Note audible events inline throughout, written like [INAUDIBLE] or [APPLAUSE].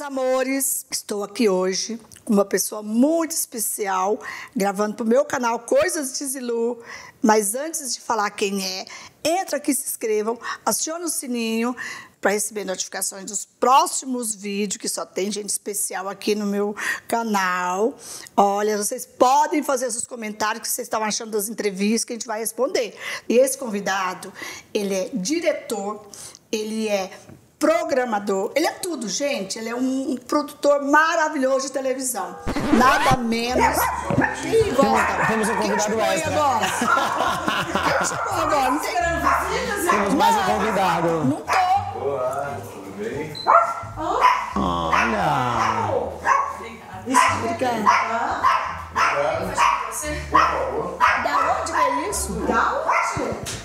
meus amores, estou aqui hoje com uma pessoa muito especial, gravando para o meu canal Coisas de Zilu. Mas antes de falar quem é, entra aqui, se inscrevam, acione o sininho para receber notificações dos próximos vídeos, que só tem gente especial aqui no meu canal. Olha, vocês podem fazer seus comentários que vocês estão achando das entrevistas que a gente vai responder. E esse convidado, ele é diretor, ele é programador, ele é tudo, gente. Ele é um, um produtor maravilhoso de televisão. Nada menos. Ih, volta. Temos um Quem convidado aí extra. agora? [LAUGHS] Quem chegou agora? Não tem Temos mais um convidado. Não tô. Olha! Obrigada. Da onde veio isso? Da onde?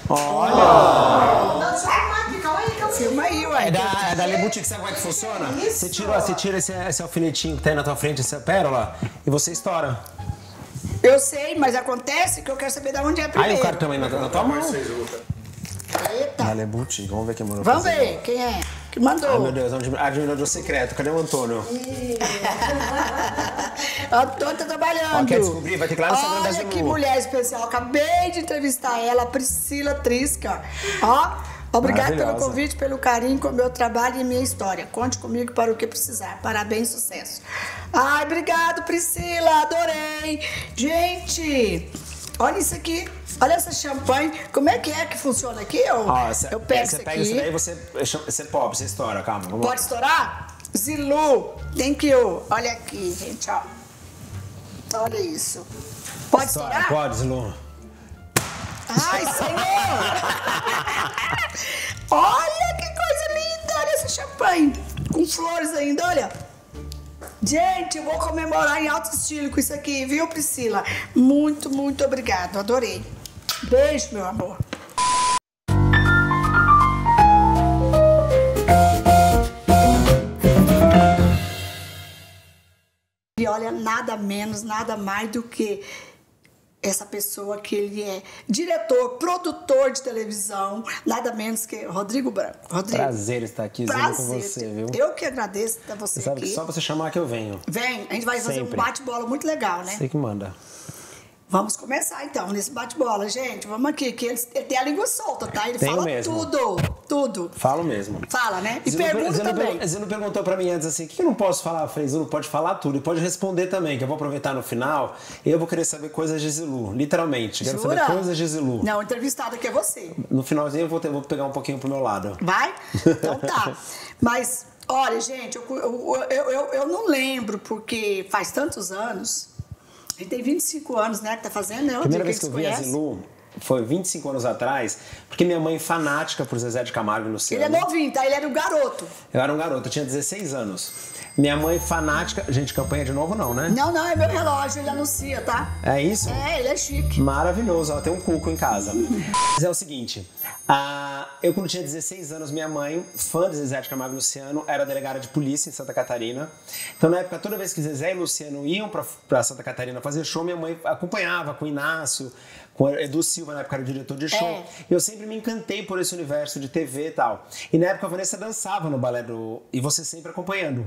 Olha! Não, deixa eu aí, aí. Filma aí, ué. É da, é da Lebutique, sabe como é que funciona? Você tira, você tira esse, esse alfinetinho que tá aí na tua frente, essa pérola, e você estoura. Eu sei, mas acontece que eu quero saber de onde é Aí primeiro. o cartão aí na, na tua mão. Eita. Da Lebutique, vamos ver quem mandou Vamos fazer. ver quem é que mandou. Ai meu Deus, admirador secreto. Cadê o Antônio? [LAUGHS] Antônio tá trabalhando. Ó, quer descobrir? Vai ter que ir lá no Instagram da Olha que mulher especial. Acabei de entrevistar ela, a Priscila Trisca. Ó, obrigada pelo convite, pelo carinho com o meu trabalho e minha história. Conte comigo para o que precisar. Parabéns, sucesso. Ai, obrigado, Priscila. Adorei. Gente, olha isso aqui. Olha essa champanhe. Como é que é que funciona aqui? Eu, Ó, cê- eu pego você isso pega aqui. isso daí e você, você pobre, você estoura, calma. Vamos Pode estourar? Zilu, thank you. Olha aqui, gente, ó. Olha isso. Pode Estoura, estourar? Pode, Zilu. Ai, senhor! [LAUGHS] olha que coisa linda! Olha esse champanhe. Com flores ainda, olha. Gente, eu vou comemorar em alto estilo com isso aqui, viu, Priscila? Muito, muito obrigado. Adorei. Beijo, meu amor. E olha, nada menos, nada mais do que essa pessoa que ele é diretor, produtor de televisão, nada menos que Rodrigo Branco. Rodrigo. Prazer estar aqui, Zilu, com Prazer. você, viu? Eu que agradeço a você Você sabe aqui. que só você chamar que eu venho. Vem, a gente vai fazer Sempre. um bate-bola muito legal, né? Você que manda. Vamos começar então nesse bate-bola, gente. Vamos aqui, que ele, ele tem a língua solta, tá? Ele Tenho fala mesmo. tudo, tudo. Falo mesmo. Fala, né? E pergunta Zilu, também. Zilu perguntou pra mim antes assim, o que eu não posso falar? Falei, Zilu, pode falar tudo e pode responder também, que eu vou aproveitar no final e eu vou querer saber coisas de Zilu, literalmente. Quero Jura? saber coisas de Zilu. Não, o entrevistado aqui é você. No finalzinho eu vou, ter- vou pegar um pouquinho pro meu lado. Vai? [LAUGHS] Então tá. Mas, olha, gente, eu, eu, eu, eu, eu não lembro, porque faz tantos anos. Gente tem 25 anos, né, que tá fazendo, né? Primeira vez que eu vi a? Zilu foi 25 anos atrás, porque minha mãe, fanática por Zezé de Camargo e Luciano. Ele é novinho, tá? Ele era um garoto. Eu era um garoto, eu tinha 16 anos. Minha mãe, fanática. Gente, campanha de novo não, né? Não, não, é meu relógio, ele anuncia, tá? É isso? É, ele é chique. Maravilhoso, ela tem um cuco em casa. Mas é o seguinte, ah, eu quando tinha 16 anos, minha mãe, fã de Zezé de Camargo e Luciano, era delegada de polícia em Santa Catarina. Então na época, toda vez que Zezé e Luciano iam pra, pra Santa Catarina fazer show, minha mãe acompanhava com o Inácio, com o Edu Silva, na época era diretor de show. É. Eu sempre me encantei por esse universo de TV e tal. E na época a Vanessa dançava no balé do... E você sempre acompanhando.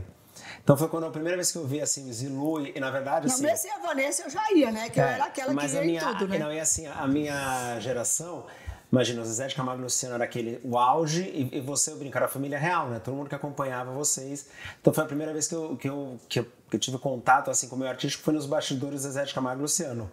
Então foi quando a primeira vez que eu vi assim Zilu e, na verdade Não, assim, mesmo sem a Vanessa eu já ia, né? Que eu é, era aquela mas que ia minha, em tudo, né? Não, e assim, a minha geração, imagina, o Zezé de Camargo e Luciano era aquele, o auge, e, e você, eu brincar, a família real, né? Todo mundo que acompanhava vocês. Então foi a primeira vez que eu, que eu, que eu, que eu tive contato, assim, com o meu artístico, foi nos bastidores do Zezé de Camargo e Luciano.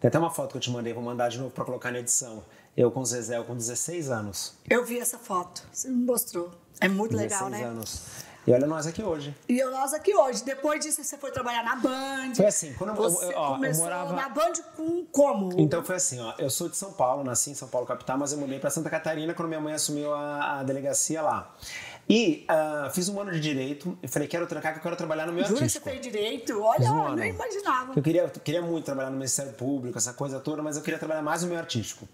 Tem até uma foto que eu te mandei, vou mandar de novo pra colocar na edição. Eu com o Zezé, eu com 16 anos. Eu vi essa foto, você me mostrou. É muito 16 legal, né? anos. E olha nós aqui hoje. E eu, nós aqui hoje. Depois disso, você foi trabalhar na Band. Foi assim, quando eu- você eu- ó, eu começou morava- na Band com como? Então foi assim, ó, eu sou de São Paulo, nasci em São Paulo capital, mas eu mudei para Santa Catarina quando minha mãe assumiu a, a delegacia lá. E ah, fiz um ano de direito e falei, quero trancar que eu quero trabalhar no meu Jura que você artístico. fez direito? Olha, um eu nem imaginava. Eu queria, eu queria muito trabalhar no Ministério Público, essa coisa toda, mas eu queria trabalhar mais no meu artístico.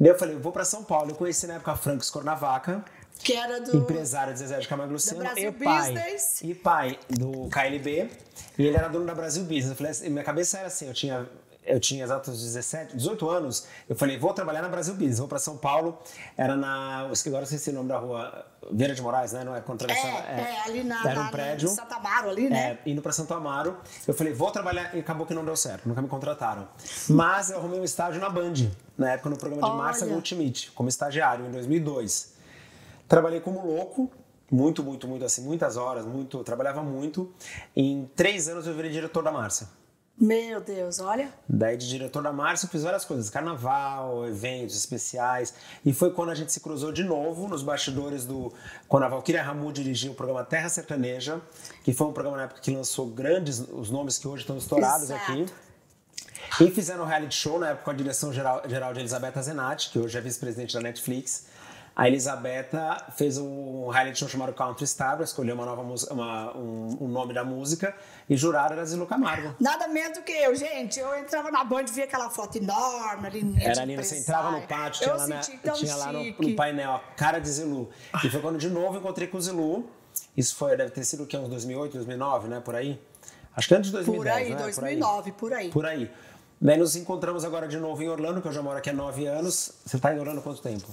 Daí eu falei, eu vou para São Paulo. Eu conheci na época Franco Escornavaca, Que era do. empresário de Zezé de Camargo Luciano Brasil e pai, Business. e pai do KLB, e ele era dono da Brasil Business. Eu falei minha cabeça era assim, eu tinha eu tinha exatos 17, 18 anos, eu falei, vou trabalhar na Brasil Business, vou para São Paulo, era na, agora eu sei o nome da rua, Vieira de Moraes, né, não é? Contra é, é, é, ali na, era um na, prédio, Santo Amaro ali, né? É, indo para Santo Amaro, eu falei, vou trabalhar, e acabou que não deu certo, nunca me contrataram. Mas eu arrumei um estágio na Band, na época no programa de Olha. Márcia Goldschmidt, como estagiário, em 2002. Trabalhei como louco, muito, muito, muito, assim, muitas horas, muito, trabalhava muito. Em três anos eu virei diretor da Márcia. Meu Deus, olha. Daí de diretor da Márcia eu fiz várias coisas, carnaval, eventos especiais. E foi quando a gente se cruzou de novo nos bastidores do... Quando a Valquíria Ramu dirigiu o programa Terra Sertaneja, que foi um programa na época que lançou grandes, os nomes que hoje estão estourados Exato. aqui. E fizeram um reality show na época com a direção geral, geral de Elisabetta Zenatti, que hoje é vice-presidente da Netflix. A Elisabetta fez um reality show chamado Country Star, escolheu uma nova uma, um, um nome da música e juraram era Zilu Camargo. Nada menos do que eu, gente. Eu entrava na Band e via aquela foto enorme ali. Era ali, você entrava no pátio, tinha, eu lá, na- tinha lá no, no painel a cara de Zilu. E foi quando de novo encontrei com o Zilu. Isso foi, deve ter sido o que, uns 2008, 2009, né? Por aí? Acho que antes de 2010, Por aí, né? 2009, por aí. Por aí. Daí nos encontramos agora de novo em Orlando, que eu já moro aqui há nove anos. Você está em Orlando há quanto tempo?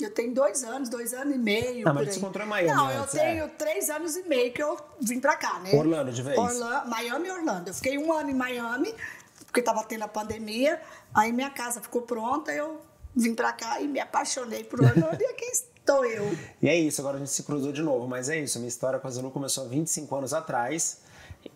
Eu tenho dois anos, dois anos e meio. Ah, mas se encontrou em Miami Não, antes, eu tenho é. três anos e meio que eu vim pra cá, né? Orlando de vez? Orla- Miami e Orlando. Eu fiquei um ano em Miami, porque tava tendo a pandemia. Aí minha casa ficou pronta, eu vim pra cá e me apaixonei por Orlando e aqui estou eu. [LAUGHS] E é isso, agora a gente se cruzou de novo. Mas é isso, minha história com a Zilu começou há 25 anos atrás.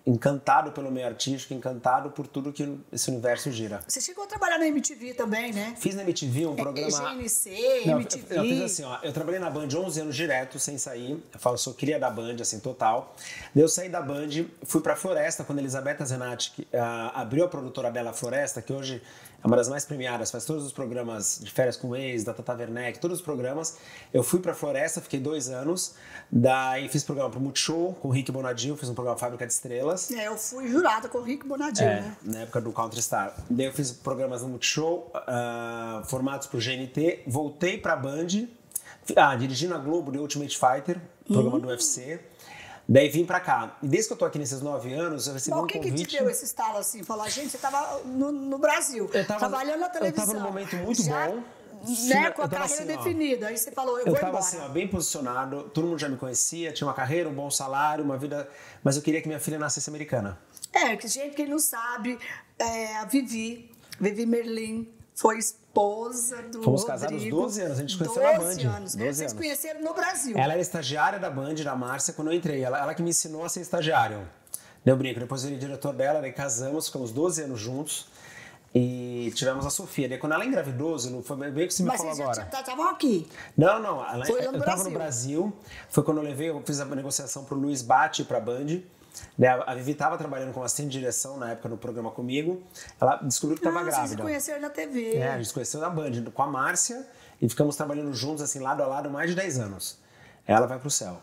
Encantado pelo meio artístico, encantado por tudo que esse universo gira. Você chegou a trabalhar na MTV também, né? Fiz na MTV um É, programa... GNC, Não, MTV. Eu, eu fiz assim, ó, eu trabalhei na Band 11 anos direto, sem sair. Eu falo, sou cria da Band, assim, total. Daí eu saí da Band, fui pra Floresta, quando a Elisabetta Zenatti ah, abriu a produtora Bela Floresta, que hoje é uma das mais premiadas, faz todos os programas de férias com o ex, da Tata Werneck, todos os programas. Eu fui pra Floresta, fiquei dois anos. Daí fiz programa pro Multishow, com o Rick Bonadinho, fiz um programa Fábrica de Estrelas. É, eu fui jurada com o Rick Bonadinho, É, né? na época do Country Star. Daí eu fiz programas no Multishow, ah, formatos pro GNT, voltei pra Band, ah, dirigindo a Globo The Ultimate Fighter, programa Uhum. do UFC. Daí vim pra cá. E desde que eu tô aqui nesses nove anos, eu recebi Mas um o que, que convite. te deu esse estalo assim? Falar, gente, você estava no, no Brasil, Eu tava- trabalhando na eu televisão. tava num momento muito já, bom. Né, com a Eu tava carreira assim, ó. definida. Aí você falou, eu, Eu vou tava embora. assim, ó, bem posicionado, todo mundo já me conhecia, tinha uma carreira, um bom salário, uma vida. Mas eu queria que minha filha nascesse americana. É, que gente, quem não sabe, é, a Vivi, Vivi Merlin, foi esposa do Fomos casados Rodrigo. 12 anos, a gente se conheceu na 12 Band, anos. 12 Vocês anos. conheceram no Brasil. Ela era estagiária da Band, da Márcia, quando eu entrei. Ela, ela que me ensinou a ser estagiário. Deu brinco. Depois eu virei diretor dela, daí casamos, ficamos 12 anos juntos. E tivemos a Sofia. Daí quando ela engravidou, Zilu, foi bem o que você me Mas falou vocês agora. estavam aqui. Não, não. Ela, Foi lá eu no tava no Brasil. Foi quando eu levei, eu fiz a negociação pro Luiz Bate pra Band. Daí a, a Vivi tava trabalhando como assistente de direção na época no programa comigo. Ela descobriu que tava ah, vocês se grávida. conheceram na TV. É, a gente se conheceu na Band com a Márcia e ficamos trabalhando juntos, assim, lado a lado, mais de 10 anos. Ela vai pro céu.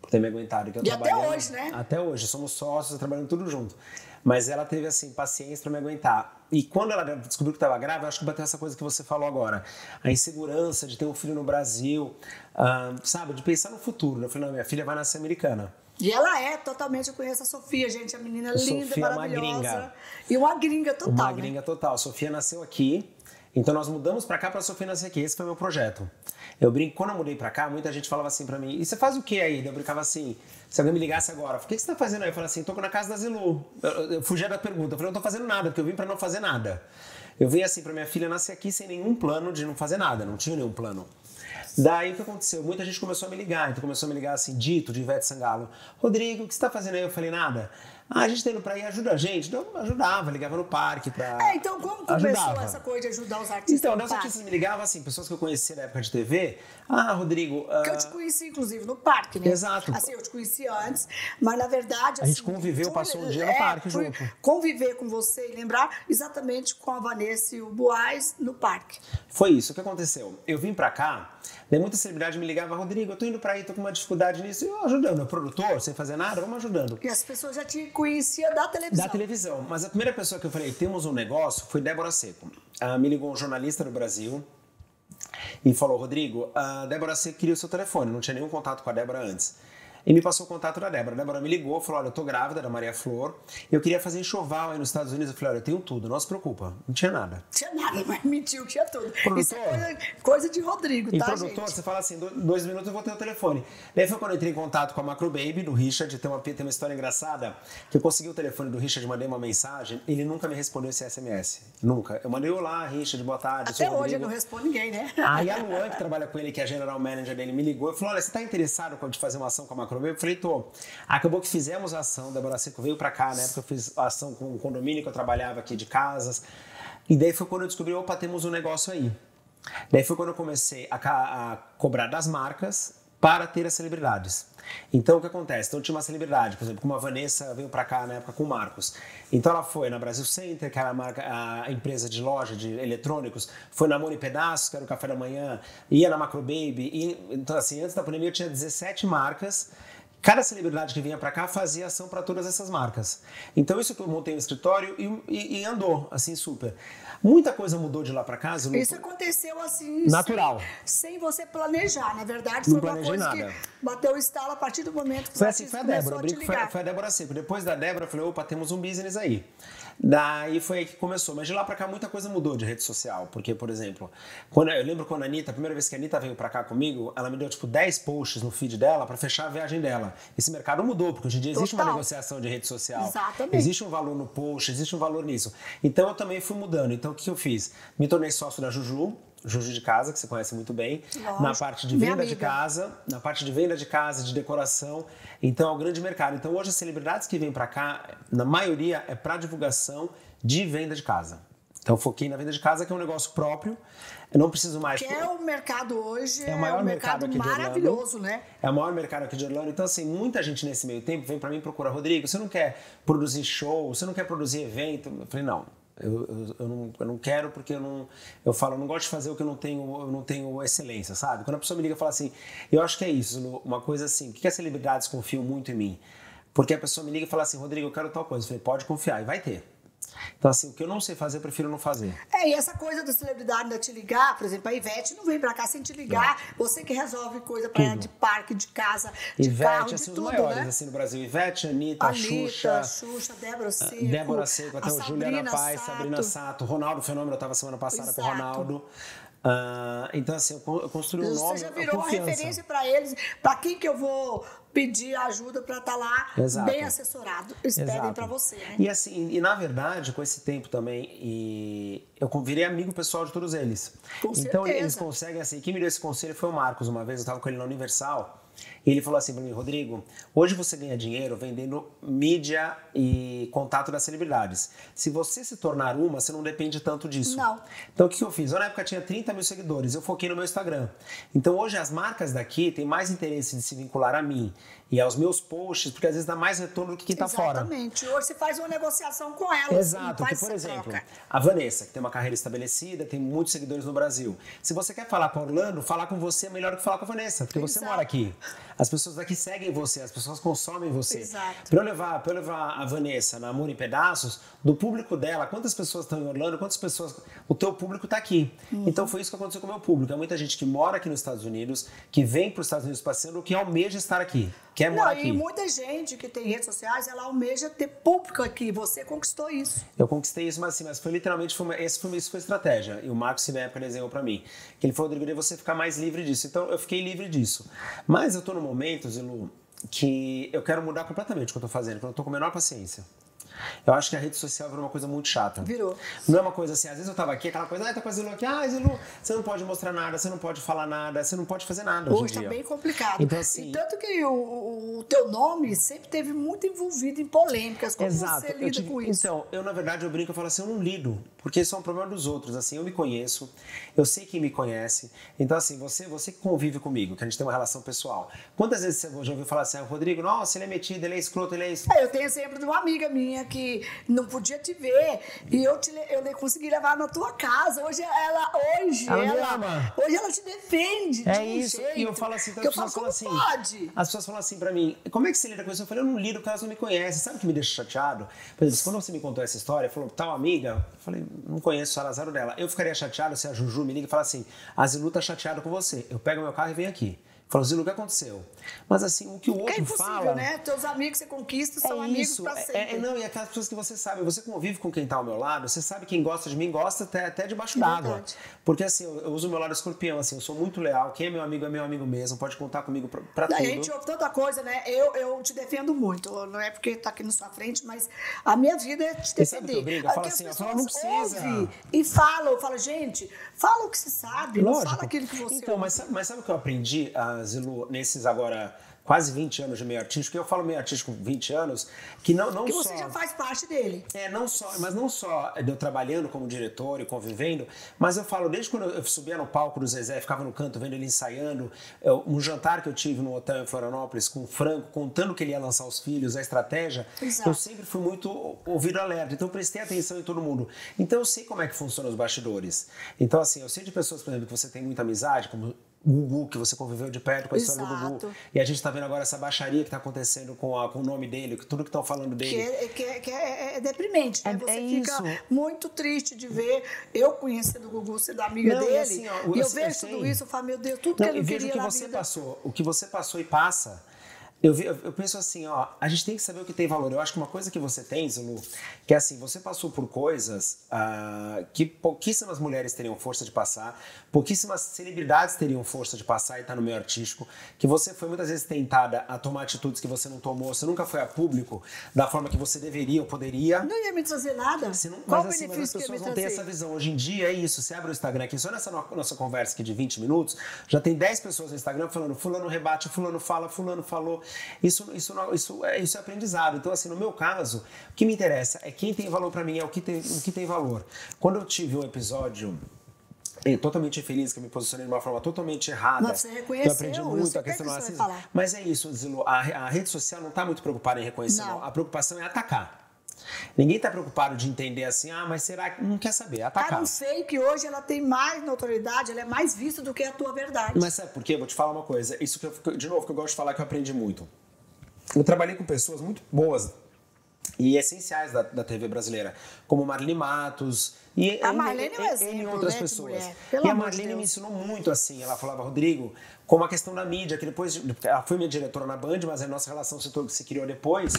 Por ter me aguentado. Que eu E até hoje, né? Até hoje, somos sócios, trabalhando tudo junto. Mas ela teve, assim, paciência para me aguentar. E quando ela descobriu que estava grávida, acho que bateu essa coisa que você falou agora. A insegurança de ter um filho no Brasil, ah, sabe, de pensar no futuro. Eu falei, não, minha filha vai nascer americana. E ela é totalmente, eu conheço a Sofia, gente, a menina linda, Sofia é uma maravilhosa. gringa. E uma gringa total, Uma né? gringa total. Sofia nasceu aqui. Então nós mudamos pra cá pra Sofia nascer aqui. Esse foi meu projeto. Eu brinco, quando eu mudei pra cá, muita gente falava assim pra mim: "E você faz o que aí?" Eu brincava assim: "Se alguém me ligasse agora, o que você tá fazendo aí?" Eu falava assim: "Tô na casa da Zilu". Eu, eu, fugia da pergunta. Eu falei: "Não tô fazendo nada, porque eu vim pra não fazer nada". Eu vim assim pra minha filha nascer aqui sem nenhum plano de não fazer nada, não tinha nenhum plano. Daí o que aconteceu? Muita gente começou a me ligar, então começou a me ligar assim, dito de Ivete Sangalo. Rodrigo, o que você tá fazendo aí? Eu falei, nada. Ah, a gente tá indo pra ir, ajuda a gente. Então, ajudava, ligava no parque pra. É, então como começou Ajudava. essa coisa de ajudar os artistas? Então, os artistas me ligavam assim, pessoas que eu conhecia na época de TV. Ah, Rodrigo. ah, Que eu te conheci, inclusive, no parque, né? Exato. Assim, eu te conheci antes, mas na verdade. A gente assim, conviveu, fui- passou um dia no parque junto. Conviver com você e lembrar exatamente com a Vanessa e o Boaz no parque. Foi isso. O que aconteceu? Eu vim pra cá, daí muita celebridade me ligava, Rodrigo, eu tô indo pra aí, tô com uma dificuldade nisso. E eu ajudando, eu produtor, sem fazer nada, vamos ajudando. E as pessoas já te conheciam da televisão. Da televisão. Mas a primeira pessoa que eu falei, temos um negócio, foi Débora Seco. Ah, me ligou um jornalista do Brasil e falou, Rodrigo, a Débora Seco queria o seu telefone, não tinha nenhum contato com a Débora antes. E me passou o contato da Débora. A Débora me ligou, falou: Olha, eu tô grávida da Maria Flor, eu queria fazer enxoval aí nos Estados Unidos. Eu falei: Olha, eu tenho tudo, não se preocupa. Não tinha nada. Tinha nada, mas [LAUGHS] mentiu, tinha tudo. Produtor, Isso é coisa, coisa de Rodrigo, e tá? produtor, gente? você fala assim: dois minutos eu vou ter o telefone. Daí foi quando eu entrei em contato com a Macro Baby, do Richard. Tem uma, tem uma história engraçada que eu consegui o telefone do Richard, mandei uma mensagem, ele nunca me respondeu esse SMS. Nunca. Eu mandei olá, Richard, boa tarde. Até hoje ele não responde ninguém, né? Aí a Luan, que trabalha com ele, que é a general manager dele, me ligou e falou: Olha, você está interessado em fazer uma ação com a Macro Baby? Eu falei: Tô. Acabou que fizemos a ação, Débora Seco veio para cá, né? Porque eu fiz a ação com o condomínio que eu trabalhava aqui de casas. E daí foi quando eu descobri: opa, temos um negócio aí. Daí foi quando eu comecei a, a cobrar das marcas para ter as celebridades. Então o que acontece? Então tinha uma celebridade, por exemplo, como a Vanessa veio para cá na época com o Marcos. Então ela foi na Brasil Center, que era a, marca, a empresa de loja de eletrônicos, foi na Moni Pedaços, que era o café da manhã, ia na Macro Baby. E, então assim, antes da pandemia eu tinha 17 marcas Cada celebridade que vinha para cá fazia ação para todas essas marcas. Então isso que eu montei no escritório e, e, e andou assim super. Muita coisa mudou de lá para cá. Isso aconteceu assim natural, sem, sem, você planejar. Na verdade, foi uma coisa nada. que bateu o estalo a partir do momento que foi você assim, foi a Débora. A foi, foi, a Débora Seco. Depois da Débora, eu falei, opa, temos um business aí. Daí foi aí que começou. Mas de lá para cá muita coisa mudou de rede social. Porque, por exemplo, quando eu lembro quando a Anitta, a primeira vez que a Anitta veio para cá comigo, ela me deu tipo 10 posts no feed dela para fechar a viagem dela. Esse mercado mudou, porque hoje em dia existe Total. uma negociação de rede social. Exatamente. Existe um valor no post, existe um valor nisso. Então eu também fui mudando. Então o que eu fiz? Me tornei sócio da Juju, Juju de Casa, que você conhece muito bem, Lógico. na parte de venda de casa, na parte de venda de casa, de decoração. Então é um grande mercado. Então hoje as celebridades que vêm para cá, na maioria é para divulgação de venda de casa. Então foquei na venda de casa, que é um negócio próprio. Eu não preciso mais. Que é o mercado hoje, é o maior é um mercado, mercado maravilhoso, né? É o maior mercado aqui de Orlando. Então, assim, muita gente nesse meio tempo vem para mim procurar, Rodrigo, você não quer produzir show, você não quer produzir evento? Eu falei, não, eu, eu, eu, não, eu não quero porque eu não. Eu falo, eu não gosto de fazer o que eu não tenho, eu não tenho excelência, sabe? Quando a pessoa me liga e fala assim, eu acho que é isso, uma coisa assim, que as celebridades confiam muito em mim? Porque a pessoa me liga e fala assim, Rodrigo, eu quero tal coisa. Eu falei, pode confiar, e vai ter. Então, assim, o que eu não sei fazer, eu prefiro não fazer. É, e essa coisa da celebridade ainda te ligar, por exemplo, a Ivete não vem pra cá sem te ligar. Não. Você que resolve coisa pra ela de parque, de casa, de Ivete, carro, assim, de os tudo, maiores, né? assim, no Brasil. Ivete, Anitta, Anitta Xuxa. Xuxa, Débora ah, Seco. Débora Seco, até o Juliana Paz, Sato. Sabrina Sato. Ronaldo Fenômeno, eu tava semana passada Exato. com o Ronaldo. Uh, então, assim, eu construí um nome. Você já virou uma referência para eles, para quem que eu vou pedir ajuda para estar tá lá Exato. bem assessorado. Eles Exato. pedem para você. Né? E assim, e na verdade, com esse tempo também, e eu virei amigo pessoal de todos eles. Com então certeza. eles conseguem, assim, quem me deu esse conselho foi o Marcos, uma vez eu estava com ele na Universal. E ele falou assim para mim, Rodrigo, hoje você ganha dinheiro vendendo mídia e contato das celebridades. Se você se tornar uma, você não depende tanto disso. Não. Então o que eu fiz? Eu, na época tinha 30 mil seguidores, eu foquei no meu Instagram. Então hoje as marcas daqui têm mais interesse de se vincular a mim e aos meus posts, porque às vezes dá mais retorno do que quem está fora. Exatamente. Hoje você faz uma negociação com ela. Exato. Porque, por exemplo, troca. a Vanessa, que tem uma carreira estabelecida, tem muitos seguidores no Brasil. Se você quer falar com Orlando, falar com você é melhor que falar com a Vanessa, porque Exato. você mora aqui. As pessoas daqui seguem você, as pessoas consomem você. Exato. Para eu levar, para eu levar a Vanessa na Amor em Pedaços, do público dela, quantas pessoas estão em Orlando, quantas pessoas. O teu público está aqui. Uhum. Então foi isso que aconteceu com o meu público. É muita gente que mora aqui nos Estados Unidos, que vem para os Estados Unidos passeando, ou que almeja estar aqui. Quer Não, morar aqui. E muita gente que tem redes sociais, ela almeja ter público aqui. Você conquistou isso. Eu conquistei isso, mas assim, mas foi literalmente, foi esse foi, isso foi estratégia. E o Marcos, na época, desenhou para mim. Que ele falou, Rodrigo, você ficar mais livre disso. Então, eu fiquei livre disso. Mas eu tô no momento, Zilu, que eu quero mudar completamente o que eu tô fazendo, porque eu tô com a menor paciência. Eu acho que a rede social virou uma coisa muito chata. Virou. Não é uma coisa assim, às vezes eu tava aqui, aquela coisa, ah, tá com a Zilu aqui, ah, Zilu, você não pode mostrar nada, você não pode falar nada, você não pode fazer nada hoje, hoje tá bem complicado. Então, assim, e tanto que o, o, teu nome sempre teve muito envolvido em polêmicas, como Exato. você lida tive, com isso? Então, eu na verdade eu brinco, eu falo assim, eu não lido, porque isso é um problema dos outros, assim, eu me conheço, eu sei quem me conhece, então assim, você, você que convive comigo, que a gente tem uma relação pessoal, quantas vezes você já ouviu falar assim, ah, Rodrigo, nossa, ele é metido, ele é escroto, ele é isso? É, eu tenho sempre de uma amiga minha que não podia te ver e eu, te, eu consegui levar na tua casa. Hoje ela, hoje ela, ela hoje ela te defende. É de um isso. Jeito, e eu falo assim, então as pessoas falam assim. Pode? As pessoas falam assim pra mim, como é que você lida com isso? Eu falei, eu não lido porque elas não me conhecem. Sabe o que me deixa chateado? Por exemplo, quando você me contou essa história, falou, tal amiga, eu falei, não conheço o azar dela. Eu ficaria chateado se a Juju me liga e fala assim, a Zilu tá chateada com você. Eu pego meu carro e venho aqui. Zilu, o que aconteceu? Mas assim, o que o outro é impossível, fala. né? Teus amigos que você conquista são é amigos isso, pra é- sempre. É, não, e aquelas pessoas que você sabe, você convive com quem tá ao meu lado, você sabe quem gosta de mim, gosta até, até debaixo d'água. Porque assim, eu, eu uso o meu lado escorpião, assim, eu sou muito leal, quem é meu amigo é meu amigo mesmo, pode contar comigo pra, pra tudo. a gente ouve tanta coisa, né? Eu, eu te defendo muito. Não é porque tá aqui na sua frente, mas a minha vida é te E sabe que defender. eu? Eu falo assim, eu falo, não precisa. ouvem e. Fala, gente, fala o que você sabe. Não fala aquilo que você Então, ouve. mas sabe, mas sabe o que eu aprendi, ah, Nesses agora quase 20 anos de meio artístico? Eu falo meio artístico 20 anos, que não, não Que só... você já faz parte dele. É, não só, mas não só de eu trabalhando como diretor e convivendo, mas eu falo, desde quando eu subia no palco do Zezé, ficava no canto vendo ele ensaiando, eu- um jantar que eu tive no hotel em Florianópolis com o Franco, contando que ele ia lançar os filhos, a estratégia, Exato. eu sempre fui muito ouvido alerta, então eu prestei atenção em todo mundo. Então eu sei como é que funcionam os bastidores. Então, assim, eu sei de pessoas, por exemplo, que você tem muita amizade, como Gugu, que você conviveu de perto com a história do Gugu. Exato. E a gente tá vendo agora essa baixaria que tá acontecendo com, a- com o nome dele, com tudo que estão falando dele. Que é, que é- que é- é deprimente, né? É- Você é fica isso. muito triste de ver eu conhecendo o Gugu, sendo amiga Não, e dele. assim, ó, e eu- eu vejo sei. tudo isso, eu falo, meu Deus, tudo Não, que ele e não veja o queria que você vida. passou, o que você passou e passa. Eu, eu- penso assim, ó, a gente tem que saber o que tem valor. Eu acho que uma coisa que você tem, Zulu, que é assim, você passou por coisas ah, que pouquíssimas mulheres teriam força de passar, pouquíssimas celebridades teriam força de passar e estar no meio artístico, que você foi muitas vezes tentada a tomar atitudes que você não tomou, você nunca foi a público da forma que você deveria ou poderia. Não ia me trazer nada. Você não, Qual mas, assim, mas as pessoas não têm essa visão. Hoje em dia é isso. Você abre o Instagram aqui, só nessa no- nossa conversa aqui de 20 minutos, já tem 10 pessoas no Instagram falando, fulano rebate, fulano fala, fulano falou. Isso, isso, isso, é, isso é aprendizado. Então, assim, no meu caso, o que me interessa é quem tem valor pra mim, é o que tem, o que tem valor. Quando eu tive um episódio eh, totalmente infeliz, que eu me posicionei de uma forma totalmente errada. Mas você reconheceu, eu aprendi eu muito sei a que é questão do que vai racismo. Mas é isso, Zilu, a, a rede social não está muito preocupada em reconhecer, Não. não. A preocupação é atacar. Ninguém está preocupado de entender assim, ah, mas será que. Não quer saber, é atacar. Cara, um fake hoje ela tem mais notoriedade, ela é mais vista do que a tua verdade. Mas sabe por quê? Vou te falar uma coisa. Isso que eu, de novo, que eu gosto de falar que eu aprendi muito. Eu trabalhei com pessoas muito boas e essenciais da, da TV brasileira, como Marlene Matos e A Marlene é um exemplo, N outras né, pessoas. E a Marlene me Deus. ensinou muito assim. Ela falava, Rodrigo, como a questão da mídia, que depois. Ela foi minha diretora na Band, mas a nossa relação se, se criou depois.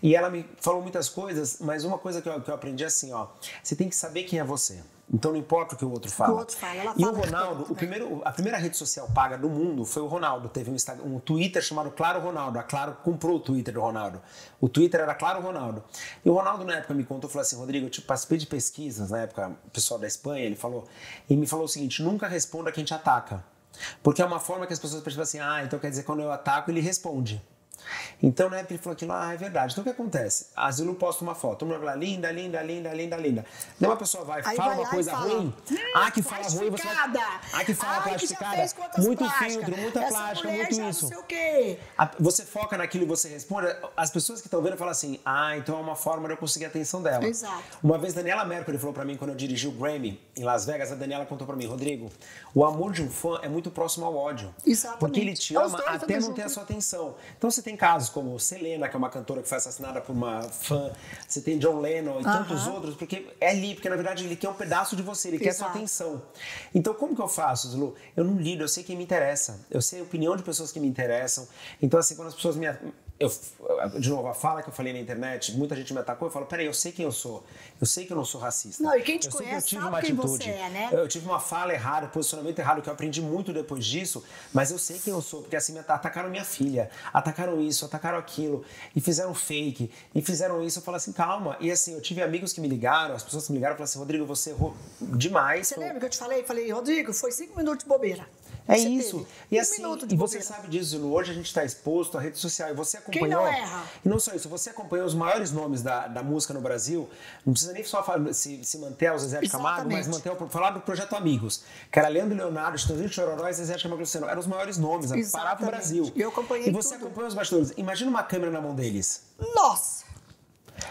E ela me falou muitas coisas, mas uma coisa que eu, que eu aprendi é assim, ó. Você tem que saber quem é você. Então não importa o que o outro fala. outro fala, e o Ronaldo, o primeiro, a primeira rede social paga do mundo foi o Ronaldo. Teve um, um Twitter chamado Claro Ronaldo. A Claro comprou o Twitter do Ronaldo. O Twitter era Claro Ronaldo. E o Ronaldo, na época, me contou, falou assim, Rodrigo, eu te participei de pesquisas, na época, o pessoal da Espanha, ele falou, e me falou o seguinte, nunca responda quem te ataca. Porque é uma forma que as pessoas percebem assim, ah, então quer dizer, quando eu ataco, ele responde. Então, época, ele falou aquilo, ah, é verdade. Então, o que acontece? A Zilu posta uma foto, uma lá, linda, linda, linda, linda, linda. Daí uma pessoa vai, Aí fala vai uma coisa fala, ruim, "Hum, ah, que fala ruim, você vai... Ah, que fala plastificada. quantas muito plásticas. filtro, muita Essa plástica, muito isso. Não sei o quê. A- Você foca naquilo e você responde, as pessoas que estão vendo falam assim, ah, então é uma forma de eu conseguir a atenção dela. Exato. Uma vez Daniela Mercury falou pra mim, quando eu dirigi o Grammy em Las Vegas, a Daniela contou pra mim, Rodrigo, o amor de um fã é muito próximo ao ódio. Exatamente. Porque ele te É ama até não ter a sua atenção. Então você tem casos como Selena, que é uma cantora que foi assassinada por uma fã, você tem John Lennon e tantos outros, porque é ali, porque na verdade ele quer um pedaço de você, ele quer a sua Exato. atenção. Então como que eu faço, Zulu? Eu não lido, eu sei quem me interessa. Eu sei a opinião de pessoas que me interessam. Então assim, quando as pessoas me... Eu, de novo, a fala que eu falei na internet, muita gente me atacou, eu falo, peraí, eu sei quem eu sou. Eu sei que eu não sou racista. Não, e quem te eu sei que eu conhece tive sabe uma quem atitude. você é, né? Eu tive uma fala errada, posicionamento errado, que eu aprendi muito depois disso, mas eu sei quem eu sou, porque assim, me atacaram minha filha, atacaram isso, atacaram aquilo, e fizeram fake, e fizeram isso, eu falo assim, calma. E assim, eu tive amigos que me ligaram, as pessoas que me ligaram, falaram assim, Rodrigo, você errou demais. Você lembra que eu te falei? Falei, Rodrigo, foi cinco minutos de bobeira. É Você isso. E um assim, e você sabe disso, Zilu. Hoje a gente está exposto à rede social e você acompanhou. não erra? E não só isso, você acompanhou os maiores nomes da, da música no Brasil. Não precisa nem só falar- se, se manter o Zezé de Camargo, mas Exatamente. manter o, falar do projeto Amigos. Que era Leandro Leonardo, Estãozinho Chororó e Zezé de Camargo Luciano. Eram os maiores nomes, parava o Exatamente. Brasil. Eu acompanhei E você tudo. acompanhou os bastidores. Imagina uma câmera na mão deles. Nossa!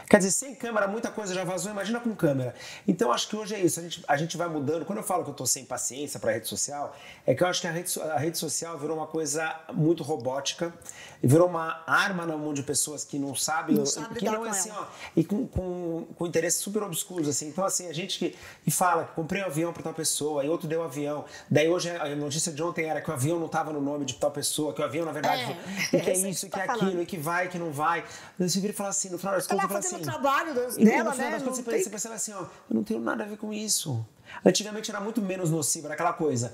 Quer dizer, sem câmera, muita coisa já vazou, imagina com câmera. Então, acho que hoje é isso, a gente, a gente vai mudando. Quando eu falo que eu tô sem paciência para rede social, é que eu acho que a rede, a rede social virou uma coisa muito robótica, virou uma arma na mão de pessoas que não sabem, Não sabe que não é assim, ó, e com, com, com interesses super obscuros, assim. Então, assim, a gente que, que fala que comprei um avião para tal pessoa, e outro deu avião. Daí hoje a notícia de ontem era que o avião não estava no nome de tal pessoa, que o avião, na verdade, É, [LAUGHS] e que é isso que e que tá é falando. aquilo, e que vai, e que não vai. Você vira e fala assim, no final das Tá contas, você fala assim. trabalho das- E no dela, final né? das contas, você tem- você percebe assim, ó, eu não tenho nada a ver com isso. Antigamente era muito menos nocivo, era aquela coisa.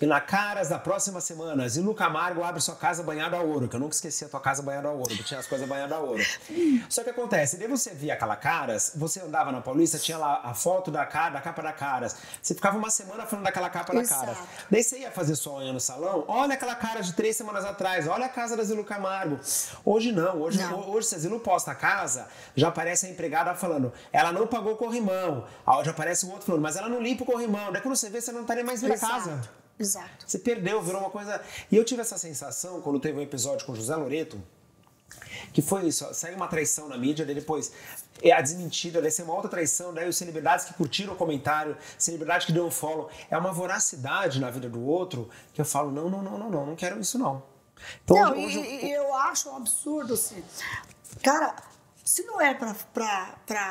Na caras da próxima semana, Zilu Camargo abre sua casa banhada a ouro, que eu nunca esqueci a tua casa banhada a ouro, que tinha as coisas banhadas a ouro. [LAUGHS] Só que acontece, daí você via aquela caras, você andava na Paulista, tinha lá a foto da, cara, da capa da caras. Você ficava uma semana falando daquela capa da Exato. caras. Daí você ia fazer sua unha no salão, olha aquela cara de três semanas atrás, olha a casa da Zilu Camargo. Hoje não, hoje, Não. hoje se a Zilu posta a casa, já aparece a empregada falando, ela não pagou o corrimão. Aí já aparece o outro falando, mas ela não limpa o corrimão. Daí quando você vê, você não estaria mais vendo a casa. Exato. Você perdeu, virou uma coisa. E eu tive essa sensação quando teve um episódio com o José Loreto, que foi isso, segue uma traição na mídia, daí depois é a desmentida, daí ser uma outra traição, daí os celebridades que curtiram o comentário, celebridade que deu um follow, é uma voracidade na vida do outro que eu falo, não, não, não, não, não, não quero isso não. Então Não, hoje, e, hoje eu- e eu acho um absurdo, assim. Cara, se não é pra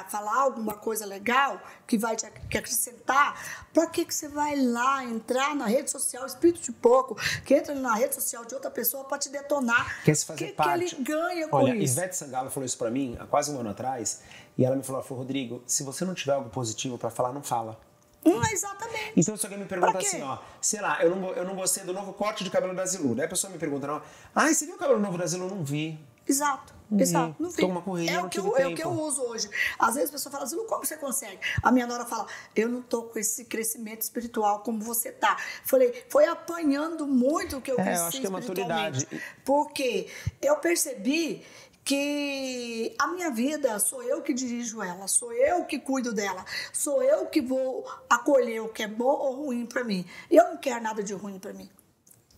falar alguma coisa legal que vai te que acrescentar, pra que, que você vai lá entrar na rede social, espírito de pouco, que entra na rede social de outra pessoa pra te detonar? quer se fazer que, parte. que ele ganha com Olha, isso? Ivete Sangalo falou isso pra mim há quase um ano atrás, e ela me falou, ela falou, Rodrigo, se você não tiver algo positivo pra falar, não fala. Hum, exatamente. Então, se alguém me pergunta assim, ó, sei lá, eu não, eu não gostei do novo corte de cabelo da Zilu. Daí a pessoa me pergunta, não, ai, você viu o cabelo novo da Zilu? Não vi. Exato. vi. Exato. Não Tô uma correria, é, não o que eu, é o que eu uso hoje. Às vezes a pessoa fala assim, "Lu, como você consegue? A minha nora fala, eu não tô com esse crescimento espiritual como você tá. Falei, foi apanhando muito o que eu É, eu cresci acho que é maturidade. Porque eu percebi que a minha vida sou eu que dirijo ela, sou eu que cuido dela, sou eu que vou acolher o que é bom ou ruim para mim. E eu não quero nada de ruim para mim.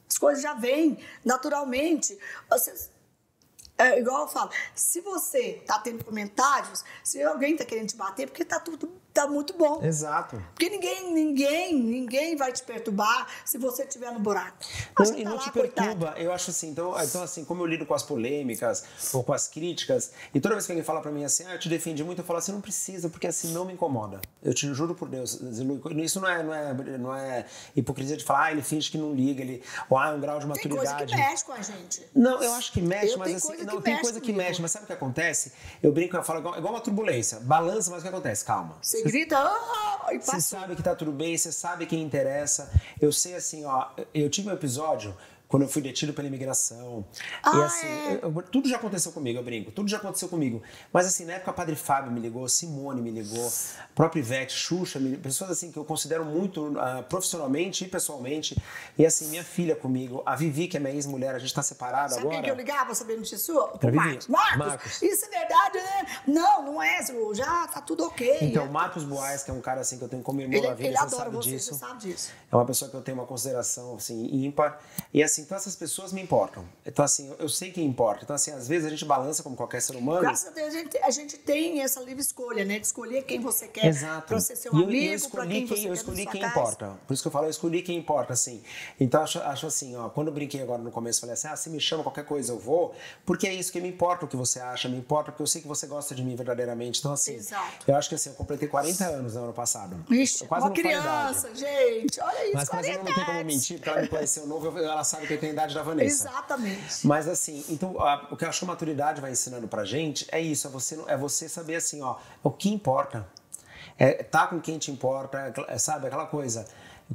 As coisas já vêm naturalmente. Vocês, é igual eu falo, se você tá tendo comentários, se alguém tá querendo te bater, porque tá tudo tá muito bom. Exato. Porque ninguém, ninguém, ninguém vai te perturbar se você estiver no buraco. Não, e tá não lá, te coitado. perturba. Eu acho assim, então, então, assim, como eu lido com as polêmicas ou com as críticas, e toda vez que alguém fala pra mim assim, ah, eu te defendi muito, eu falo assim, não precisa, porque assim não me incomoda. Eu te juro por Deus, isso não é, não é, não é hipocrisia de falar, ah, ele finge que não liga, ele, ou ah, é um grau de Tem coisa maturidade. que mexe com a gente. Não, eu acho que mexe, Eu mas assim, não, tem coisa que mexe, mas sabe o que acontece? Eu brinco, eu falo igual, igual uma turbulência. Balança, mas o que acontece? Calma. Você grita, ah, e Você passa. sabe que tá tudo bem, você sabe quem interessa. Eu sei assim, ó, eu tive um episódio quando eu fui detido pela imigração. e Ah, assim, é? eu- eu- tudo já aconteceu comigo, eu brinco, tudo já aconteceu comigo. Mas assim, na época, o Padre Fábio me ligou, Simone me ligou, a própria Ivete, Xuxa, me- pessoas assim que eu considero muito ah, profissionalmente e pessoalmente. E assim, minha filha comigo, a Vivi, que é minha ex-mulher, a gente tá separado Sabe agora. quem que eu ligava sua? Pra Pro. Marcos. Marcos, Marcos. isso é verdade, né? Não, não é, já tá tudo ok. Então, Marcos Boaz, que é um cara assim que eu tenho como irmão ele, na vida, ele adora sabe você, disso. você sabe disso. É uma pessoa que eu tenho uma consideração assim ímpar. E assim, então essas pessoas me importam. Então assim, eu- eu sei que importa. Então assim, às vezes a gente balança como qualquer ser humano. Graças a Deus, a gente, a gente tem essa livre escolha, né? De escolher quem você quer Exato. pra ser seu E eu, amigo, eu pra escolhi quem, quem, eu escolhi quem casa. importa. Por isso que eu falo, eu escolhi quem importa, assim. Então acho, acho assim, ó, quando eu brinquei agora no começo, falei assim, ah, se me chama qualquer coisa eu vou, porque é isso que me importa o que você acha, me importa porque eu sei que você gosta de mim verdadeiramente. Então assim, Exato. eu acho que assim, eu completei 40 anos no ano passado. Ixi, Eu quase uma criança, gente. Olha isso, Mas quase eu 40 não tem como mentir, porque ela me conheceu novo, eu- ela sabe que eu tenho a idade da Vanessa. Exatamente. Mas assim, então a- o que eu acho que a maturidade vai ensinando pra gente é isso, é você, é você saber assim, ó, o que importa. É tá com quem te importa, é é, sabe, aquela coisa.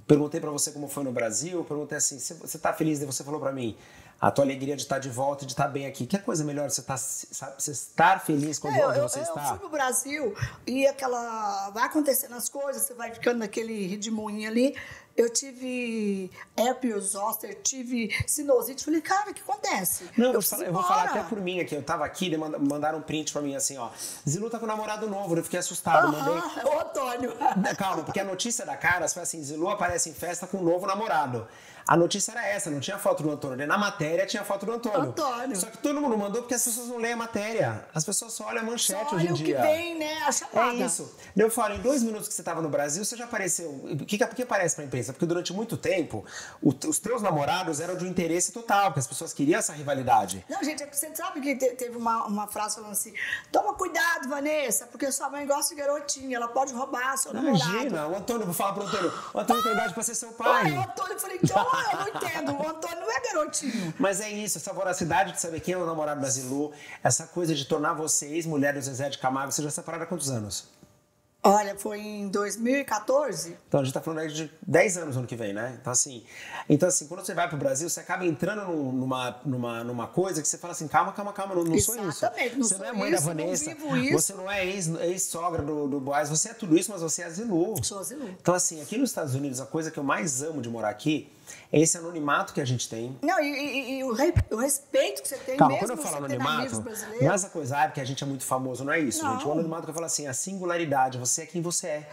Perguntei pra você como foi no Brasil, perguntei assim, você tá feliz, e você falou pra mim, a tua alegria de estar de volta, e de estar bem aqui. Que coisa melhor você, tá, você estar feliz quando É, eu, onde eu, você eu está? fui pro Brasil e aquela. Vai acontecendo as coisas, você vai ficando naquele redemoinho ali. Eu tive herpes zoster, tive sinusite. Falei, cara, o que acontece? Não, eu, eu vou falar até por mim aqui. Eu tava aqui, manda- mandaram um print pra mim assim, ó. Zilu tá com um namorado novo, eu fiquei assustado. Mandei. Aham, é o Antônio. Calma, porque a notícia da Caras foi assim: Zilu aparece em festa com um novo namorado. A notícia era essa, não tinha foto do Antônio. Na matéria tinha foto do Antônio. Antônio. Só que todo mundo mandou porque as pessoas não leem a matéria. As pessoas só olham a manchete Só hoje em olha o que dia. vem, né? A chamada. É isso. Eu falo, em dois minutos que você estava no Brasil, você já apareceu. O que, que aparece pra imprensa? pensa? Porque durante muito tempo, o, os teus namorados eram de um interesse total, porque as pessoas queriam essa rivalidade. Não, gente, é você sabe que teve uma, uma frase falando assim: toma cuidado, Vanessa, porque sua mãe gosta de garotinha, ela pode roubar seu Imagina, namorado. Imagina, o Antônio, vou falar pro Antônio, o Antônio tem idade pra ser seu pai. Ai, o Antônio, eu falei, então, eu não entendo, o Antônio não é garotinho. Mas é isso, essa voracidade de saber quem é o namorado da Zilu, essa coisa de tornar você ex-mulher do Zezé de Camargo, você já separado há quantos anos? Olha, foi em 2014. Então a gente está falando aí de 10 anos no ano que vem, né? Então assim, então, assim quando você vai para o Brasil, você acaba entrando numa, numa, numa coisa que você fala assim: calma, calma, calma, não, não sou isso. Exatamente, não você sou não é mãe isso, da Vanessa, não vivo isso. você não é ex-sogra ex do, do Boaz, você é tudo isso, mas você é a Zilu. Sou a Zilu. Então, assim, aqui nos Estados Unidos, a coisa que eu mais amo de morar aqui é esse anonimato que a gente tem. Não, e, e, e o, re, o, respeito que você tem Calma, mesmo quando eu falo anonimato, não é essa coisa, ah, porque a gente é muito famoso, não é isso, não. gente. O anonimato que eu falo assim, a singularidade, você é quem você é.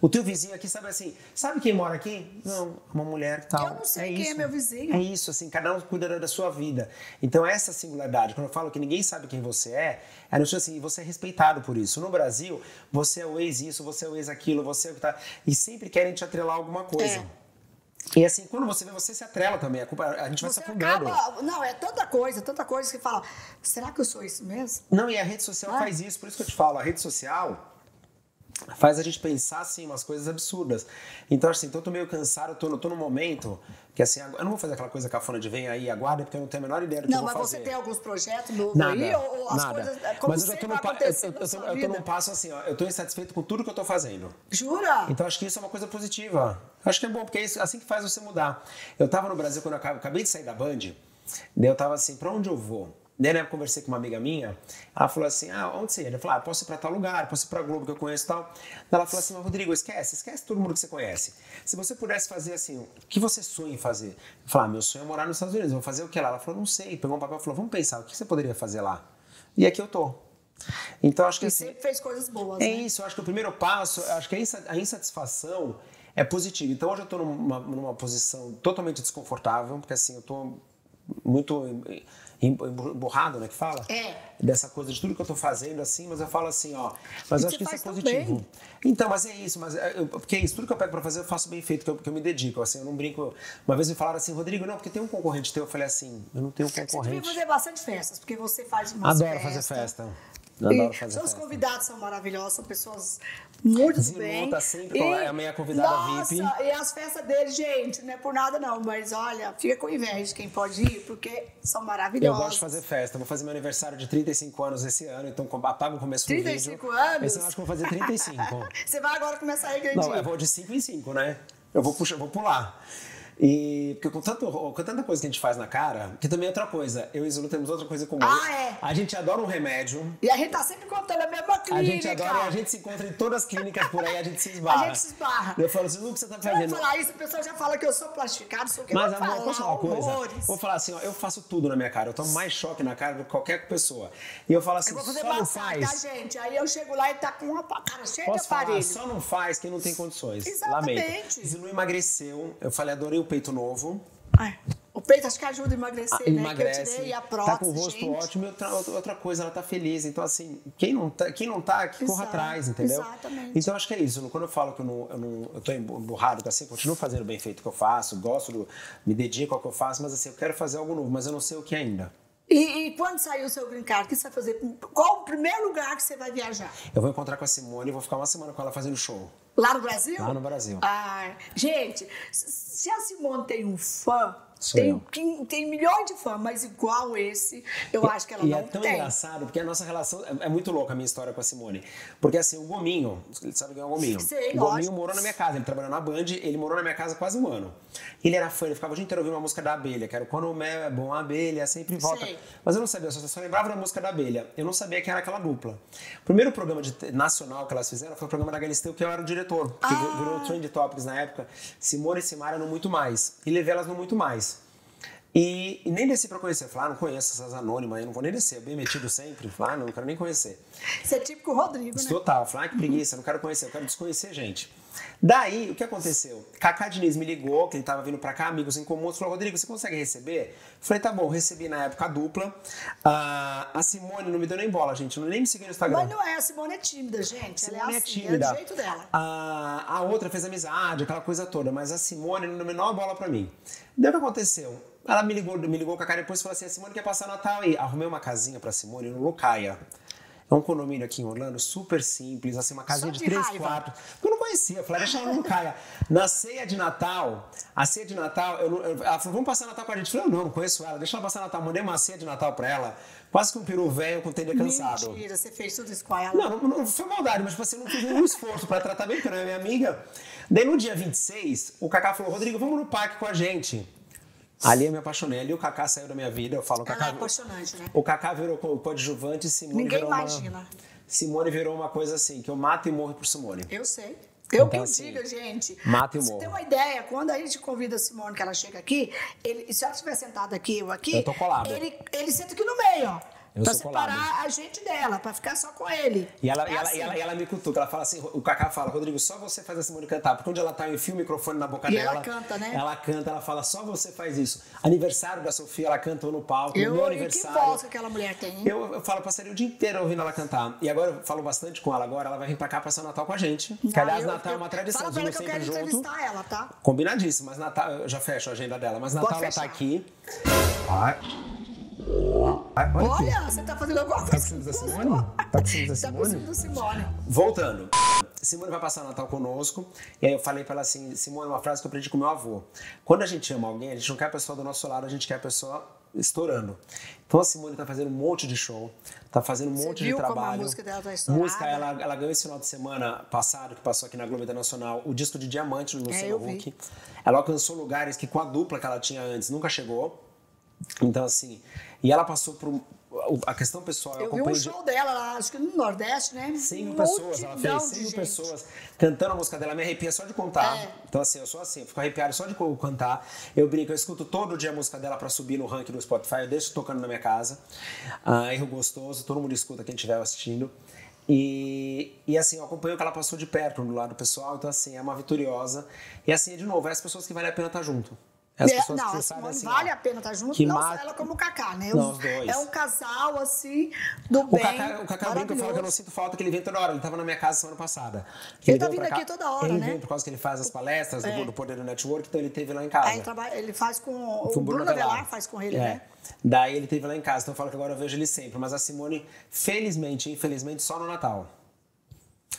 O teu vizinho aqui sabe assim, sabe quem mora aqui? Não, uma mulher tal. Eu não sei é quem isso. é meu vizinho. É isso, assim, cada um cuida da sua vida. Então essa singularidade, quando eu falo que ninguém sabe quem você é, é no assim, você é respeitado por isso. No Brasil, você é o ex isso, você é o ex aquilo, você é o que tá... E sempre querem te atrelar alguma coisa. É. E assim, quando você vê, você se atrela também. A, culpa, a gente vai Você se afundando. acaba, não, é tanta coisa, tanta coisa que fala, será que eu sou isso mesmo? Não, e a rede social Ah. faz isso, por isso que eu te falo, a rede social faz a gente pensar assim umas coisas absurdas. Então assim, então eu tô meio cansado, eu tô, eu tô num momento que assim, eu não vou fazer aquela coisa cafona de vem aí, aguarda, porque eu não tenho a menor ideia do que Não, eu vou mas fazer. você tem alguns projetos novos Nada, aí, ou, ou as nada. coisas, é, como mas eu já tô pa- eu, eu, eu, tô, eu tô vida. num passo assim, ó, eu tô insatisfeito com tudo que eu tô fazendo. Jura? Então acho que isso é uma coisa positiva. Acho que é bom, porque é isso, assim que faz você mudar. Eu tava no Brasil quando eu acabei, de sair da Band, daí eu tava assim, pra onde eu vou? Daí na época eu conversei com uma amiga minha, ela falou assim, ah, onde você ia? Eu falei, ah, posso ir pra tal lugar, posso ir pra Globo que eu conheço e tal. Daí ela falou assim, mas Rodrigo, esquece, esquece todo mundo que você conhece. Se você pudesse fazer assim, o que você sonha em fazer? Eu falei, ah, meu sonho é morar nos Estados Unidos, vou fazer o que lá? Ela falou, não sei. Pegou um papel e falou, vamos pensar, o que você poderia fazer lá? E aqui eu tô. Então acho que E assim, sempre fez coisas boas, é né? isso, eu acho que o primeiro passo, eu acho que a insa- a insatisfação é positiva. Então hoje eu estou numa, numa posição totalmente desconfortável, porque assim, eu estou muito em- em- emburrado, né, que fala? É. Dessa coisa de tudo que eu estou fazendo, assim, mas eu falo assim, ó, mas eu acho que isso é positivo. bem. Então, mas é isso, mas é, eu, porque é isso, tudo que eu pego para fazer eu faço bem feito, que eu, que eu me dedico, assim, eu não brinco. Uma vez me falaram assim, Rodrigo, não, porque tem um concorrente teu, eu falei assim, eu não tenho Você devia concorrente. fazer bastante festas, porque você faz umas Adoro festas. fazer festa. E seus convidados são maravilhosos, são pessoas muito Zilu bem. tá sempre com- é a minha convidada nossa, VIP. E as festas deles, gente, não é por nada não, mas olha, fica com inveja de quem pode ir, porque são Eu maravilhosos. gosto de fazer festa. Vou fazer meu aniversário de 35 anos esse ano, então apaga o começo do vídeo. 35 anos? Esse ano eu acho que eu vou fazer 35. [LAUGHS] Você vai agora começar a regredir. Não, eu vou de 5 em 5, né? Eu vou, puxar, vou pular. E porque com, tanto, com tanta coisa que a gente faz na cara, que também é outra coisa. Eu e Zulu temos outra coisa comum. Ah, é? A gente adora um remédio. E a gente tá sempre contando a mesma clínica. A gente adora, a gente se encontra em todas as clínicas por aí, a gente se [LAUGHS] esbarra. A gente se esbarra. Eu falo assim, Lu, o que você tá Se eu fazendo? falar isso, o pessoal já fala que eu sou plastificado, sou o que Mas, eu vou amor, falar falar uma coisa? horrores. Vou falar assim, ó, eu faço tudo na minha cara. Eu tomo mais choque na cara do que qualquer pessoa. E eu falo assim, Eu vou fazer só não massagem, tá, faz. gente? Aí eu chego lá e tá com uma cara cheia de Posso falar, aparelho. só não faz quem não tem condições. Exatamente. Lamento. Zilu emagreceu. Eu falei, adorei o peito novo. Ai, o peito acho que ajuda a emagrecer, Ah, né? Emagrece. tirei a tá prótese, com o rosto gente. ótimo. E outra, outra coisa, ela tá feliz. Então, assim, quem não tá, quem não tá que corra Exato, atrás, entendeu? exatamente. Então, acho que é isso. Quando eu falo que eu, não, eu, não, eu tô emburrado, assim, continuo fazendo bem feito o que eu faço, gosto do. me dedico ao que eu faço, mas assim, eu quero fazer algo novo, mas eu não sei o que ainda. E, e quando sair o seu brincar, o que você vai fazer? Qual o primeiro lugar que você vai viajar? Eu vou encontrar com a Simone e vou ficar uma semana com ela fazendo show. Lá no Brasil? Lá no Brasil. Ai, gente, se a Simone tem um fã, Sou tem, eu. tem, tem milhões de fãs, mas igual esse, eu acho que ela e não é tão tem. engraçado, porque a nossa relação. É, é muito louca a minha história com a Simone. Porque assim, o Gominho, sabe quem é o Gominho? Sei, o Gominho lógico. morou na minha casa, ele trabalhou na Band, ele morou na minha casa quase um ano. Ele era fã, ele ficava o dia inteiro ouvindo uma música da abelha, que era Quando o mel é bom, a abelha sempre volta. Sei. Mas eu não sabia, eu só, só lembrava da música da abelha. Eu não sabia que era aquela dupla. O primeiro programa de nacional que elas fizeram foi o programa da Galisteu, que eu era o diretor, que Ah. virou Trend Topics na época. Simone e Simara no Muito Mais. E levei elas no Muito Mais. E, e nem desci pra conhecer. Eu falei, ah, não conheço essas anônimas aí, não vou nem descer. Bem metido sempre. Eu Falei, ah, não, não quero nem conhecer. Você é típico Rodrigo, né? Total. Eu Falei, ah, que preguiça, não quero conhecer, eu quero desconhecer gente. Daí, o que aconteceu? Cacá Diniz me ligou, que ele tava vindo pra cá, amigos em comum, falou, Rodrigo, você consegue receber? Falei, tá bom, recebi na época a dupla. Ah, a Simone não me deu nem bola, gente, não nem me seguiu no Instagram. Mas não é, a Simone é tímida, gente. Simone ela é, é assim, tímida. É do jeito dela. A, a outra fez amizade, aquela coisa toda, mas a Simone não deu a menor bola pra mim. Daí o que aconteceu? Ela me ligou, me ligou com a cara depois e falou assim: a Simone quer passar Natal aí. Arrumei uma casinha pra Simone no Lucaia. É um condomínio aqui em Orlando, super simples, assim, uma casinha de, de três quartos. Porque eu não conhecia, eu falei, deixa ela no Lucaia. Na ceia de Natal, a ceia de Natal, eu eu- ela falou, vamos passar Natal com a gente. Eu falei, não, não conheço ela, deixa ela passar Natal. Mandei uma ceia de Natal pra ela, quase que um peru velho com tender cansado. Mentira, você fez tudo isso com ela. Não, não, não foi maldade, mas tipo assim, eu não fiz nenhum esforço pra tratar bem, porque ela é minha amiga. Daí no dia 26, o Kaká falou, Rodrigo, vamos no parque com a gente. Ali eu me apaixonei, ali o Kaká saiu da minha vida, eu falo, o Ela Kaká... é apaixonante, né? O Kaká virou co- coadjuvante e Simone Ninguém virou uma- imagina. Simone virou uma coisa assim, que eu mato e morro por Simone. Eu sei. Eu Então, que assim, diga, gente. mata e Você morro. tem uma ideia, quando a gente convida a Simone, que ela chega aqui, ele, se ela estiver sentada aqui, eu aqui, Eu tô colado. Ele, ele senta aqui no meio, ó. Eu pra sou separar colado. a gente dela, pra ficar só com ele. E ela, É e, ela, assim. e, ela, e ela me cutuca, ela fala assim, o Kaká fala, Rodrigo, só você faz a Simone cantar, porque onde ela tá, eu enfio o microfone na boca E dela. ela canta, né? Ela canta, ela fala, só você faz isso. Aniversário da Sofia, ela cantou no palco, Eu, no meu e que aniversário. voz que aquela mulher tem, hein? Eu, eu falo, passaria o dia inteiro ouvindo ela cantar. E agora eu falo bastante com ela agora, ela vai vir pra cá passar o Natal com a gente. Que, Ah, aliás, eu- Natal é eu- uma tradição, Fala pra ela que eu quero junto. entrevistar ela, tá? Combinadíssimo, mas Natal, eu já fecho a agenda dela, mas Natal ela tá aqui. Ai. Ai, olha. Olha, você tá fazendo alguma Tá coisa. com ciúmes da Simone? Tá com ciúmes da Tá com Simone? ciúmes da Simone. Voltando. Simone vai passar o Natal conosco. E aí eu falei pra ela assim, Simone, uma frase que eu aprendi com meu avô. Quando a gente ama alguém, a gente não quer a pessoa do nosso lado, a gente quer a pessoa estourando. Então a Simone tá fazendo um monte de show, tá fazendo um Você monte viu de como a trabalho. música dela tá estourada? Música, ela, ela ganhou esse final de semana passado, que passou aqui na Globo Internacional, o disco de diamante do Luciano É. Huck. Ela alcançou lugares que com a dupla que ela tinha antes nunca chegou. Então, assim, e ela passou por. A questão pessoal, eu, Eu vi um acompanho de- show dela lá, acho que no Nordeste, né? 100 Multidão pessoas, ela fez de 100 gente. pessoas cantando a música dela, me arrepia só de contar. É. Então, assim, eu sou assim, eu fico arrepiado só de cantar. Eu brinco, eu escuto todo dia a música dela pra subir no ranking do Spotify, eu deixo tocando na minha casa. Ah, erro gostoso, todo mundo escuta quem estiver assistindo. E, e assim, eu acompanho que ela passou de perto no lado pessoal, então assim, é uma vitoriosa. E assim, de novo, é as pessoas que vale a pena estar junto. É as É, pessoas não, que a Simone assim. vale a pena estar junto, que não mata- só ela como o Kaká, né? Os dois. É um casal, assim, do O bem, Cacá, o Cacá brinca, eu falo que eu não sinto falta que ele vem toda hora. Ele tava na minha casa semana passada. Ele tá veio vindo aqui toda hora, ele né? vem por causa que ele faz as palestras do- É. do, Poder do Network, então ele teve lá em casa. Aí ele, ele faz com, Com o Bruno Avelar, faz com ele, É. né? Daí ele teve lá em casa, então eu falo que agora eu vejo ele sempre. Mas a Simone, felizmente, infelizmente, só no Natal.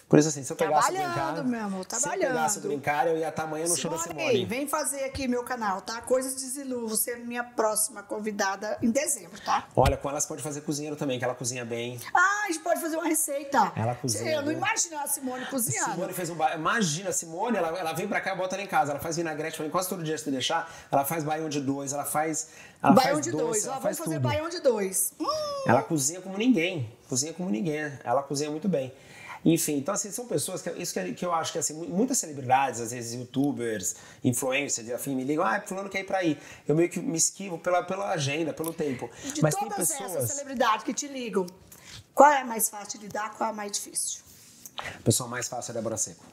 Por isso, assim, se eu pegasse o Trabalhando, brincar. meu amor, Se eu trabalhando. pegasse o brincar, eu ia estar amanhã no show da Simone. vem fazer aqui meu canal, tá? Coisas de Zilu, você é minha próxima convidada em dezembro, tá? Olha, com ela você pode fazer cozinheiro também, que ela cozinha bem. Ah, a gente pode fazer uma receita. Ela cozinha, Eu não imagino a Simone cozinhando. Simone fez um ba... Imagina, a Simone, ela, ela vem pra cá e bota ela em casa. Ela faz vinagrete pra mim quase todo dia se tu deixar. Ela faz baião de dois, ela faz. Ela baião faz de doce, dois, ela ó, faz vamos fazer tudo. baião de dois. Hum, Ela cozinha como ninguém. Cozinha como ninguém. Ela cozinha muito bem. Enfim, então assim, são pessoas que isso que, que eu acho que assim, mu- muitas celebridades, às vezes youtubers, influencers afim, me ligam, ah, fulano quer ir pra aí. Eu meio que me esquivo pela, pela agenda, pelo tempo. de Mas tem todas essas pessoas. celebridades que te ligam, qual é a mais fácil de lidar, qual é a mais difícil? A pessoa mais fácil é a Débora Seco.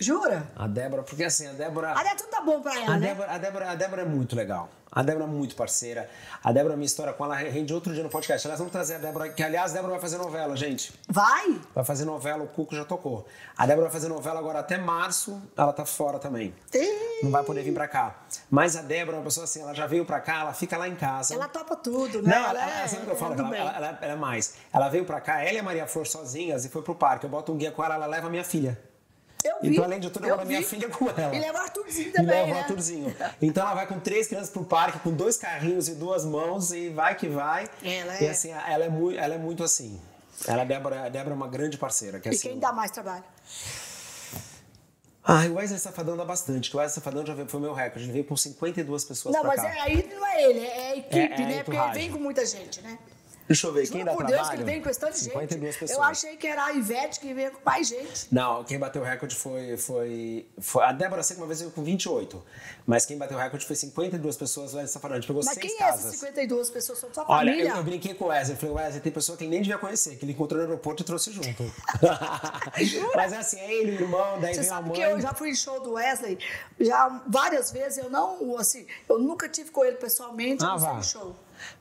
Jura? A Débora, porque assim, a Débora. A tudo tá bom pra ela, A né? Débora, a, Débora, a Débora é muito legal. A Débora é muito parceira. A Débora, minha história com ela rende outro dia no podcast. Aliás, vamos trazer a Débora, que aliás, a Débora vai fazer novela, gente. Vai? Vai fazer novela, o Cuco já tocou. A Débora vai fazer novela agora até março, ela tá fora também. Ih, Não vai poder vir pra cá. Mas a Débora é uma pessoa assim, ela já veio pra cá, ela fica lá em casa. Ela topa tudo, né? Não, ela, ela, sabe o que eu falo? Ela, ela, ela- ela é mais. Ela veio pra cá, ela e a Maria Flor sozinhas e foi pro parque. Eu boto um guia com ela, ela leva a minha filha. Eu vi. Então, além de tudo, eu eu moro a minha filha com ela. E leva o Arthurzinho E também, leva o né? Arthurzinho. Então ela vai com três crianças pro parque, com dois carrinhos e duas mãos, e vai que vai. Ela E é- assim, ela é muito, ela é muito assim. Ela, a Débora, a Débora é uma grande parceira. Que, E assim, quem dá mais trabalho? Ai, o Wesley Safadão dá bastante, que o Wesley Safadão já veio, foi o meu recorde. Ele veio com 52 pessoas Não, mas cá. é, aí não é ele, é a equipe, É- é né? Porque entourage. vem com muita gente, né? Deixa eu ver, quem Juro dá por trabalho? Deus que ele veio com bastante gente. 52 pessoas. Eu achei que era a Ivete que veio com mais gente. Não, quem bateu o recorde foi, foi, foi a Débora Seco uma vez veio com 28, mas quem bateu o recorde foi 52 pessoas lá em gente pegou Mas seis quem é essas casas. 52 pessoas? São sua Olha, família? eu, eu brinquei com o Wesley. Falei, Wesley, tem pessoa que ele nem devia conhecer, que ele encontrou no aeroporto e trouxe junto. [LAUGHS] [LAUGHS] Mas é assim, é ele, o irmão, daí Você vem a mãe. que eu já fui em show do Wesley já várias vezes. Eu não, assim, eu nunca tive com ele pessoalmente, Ah, eu não vá. show.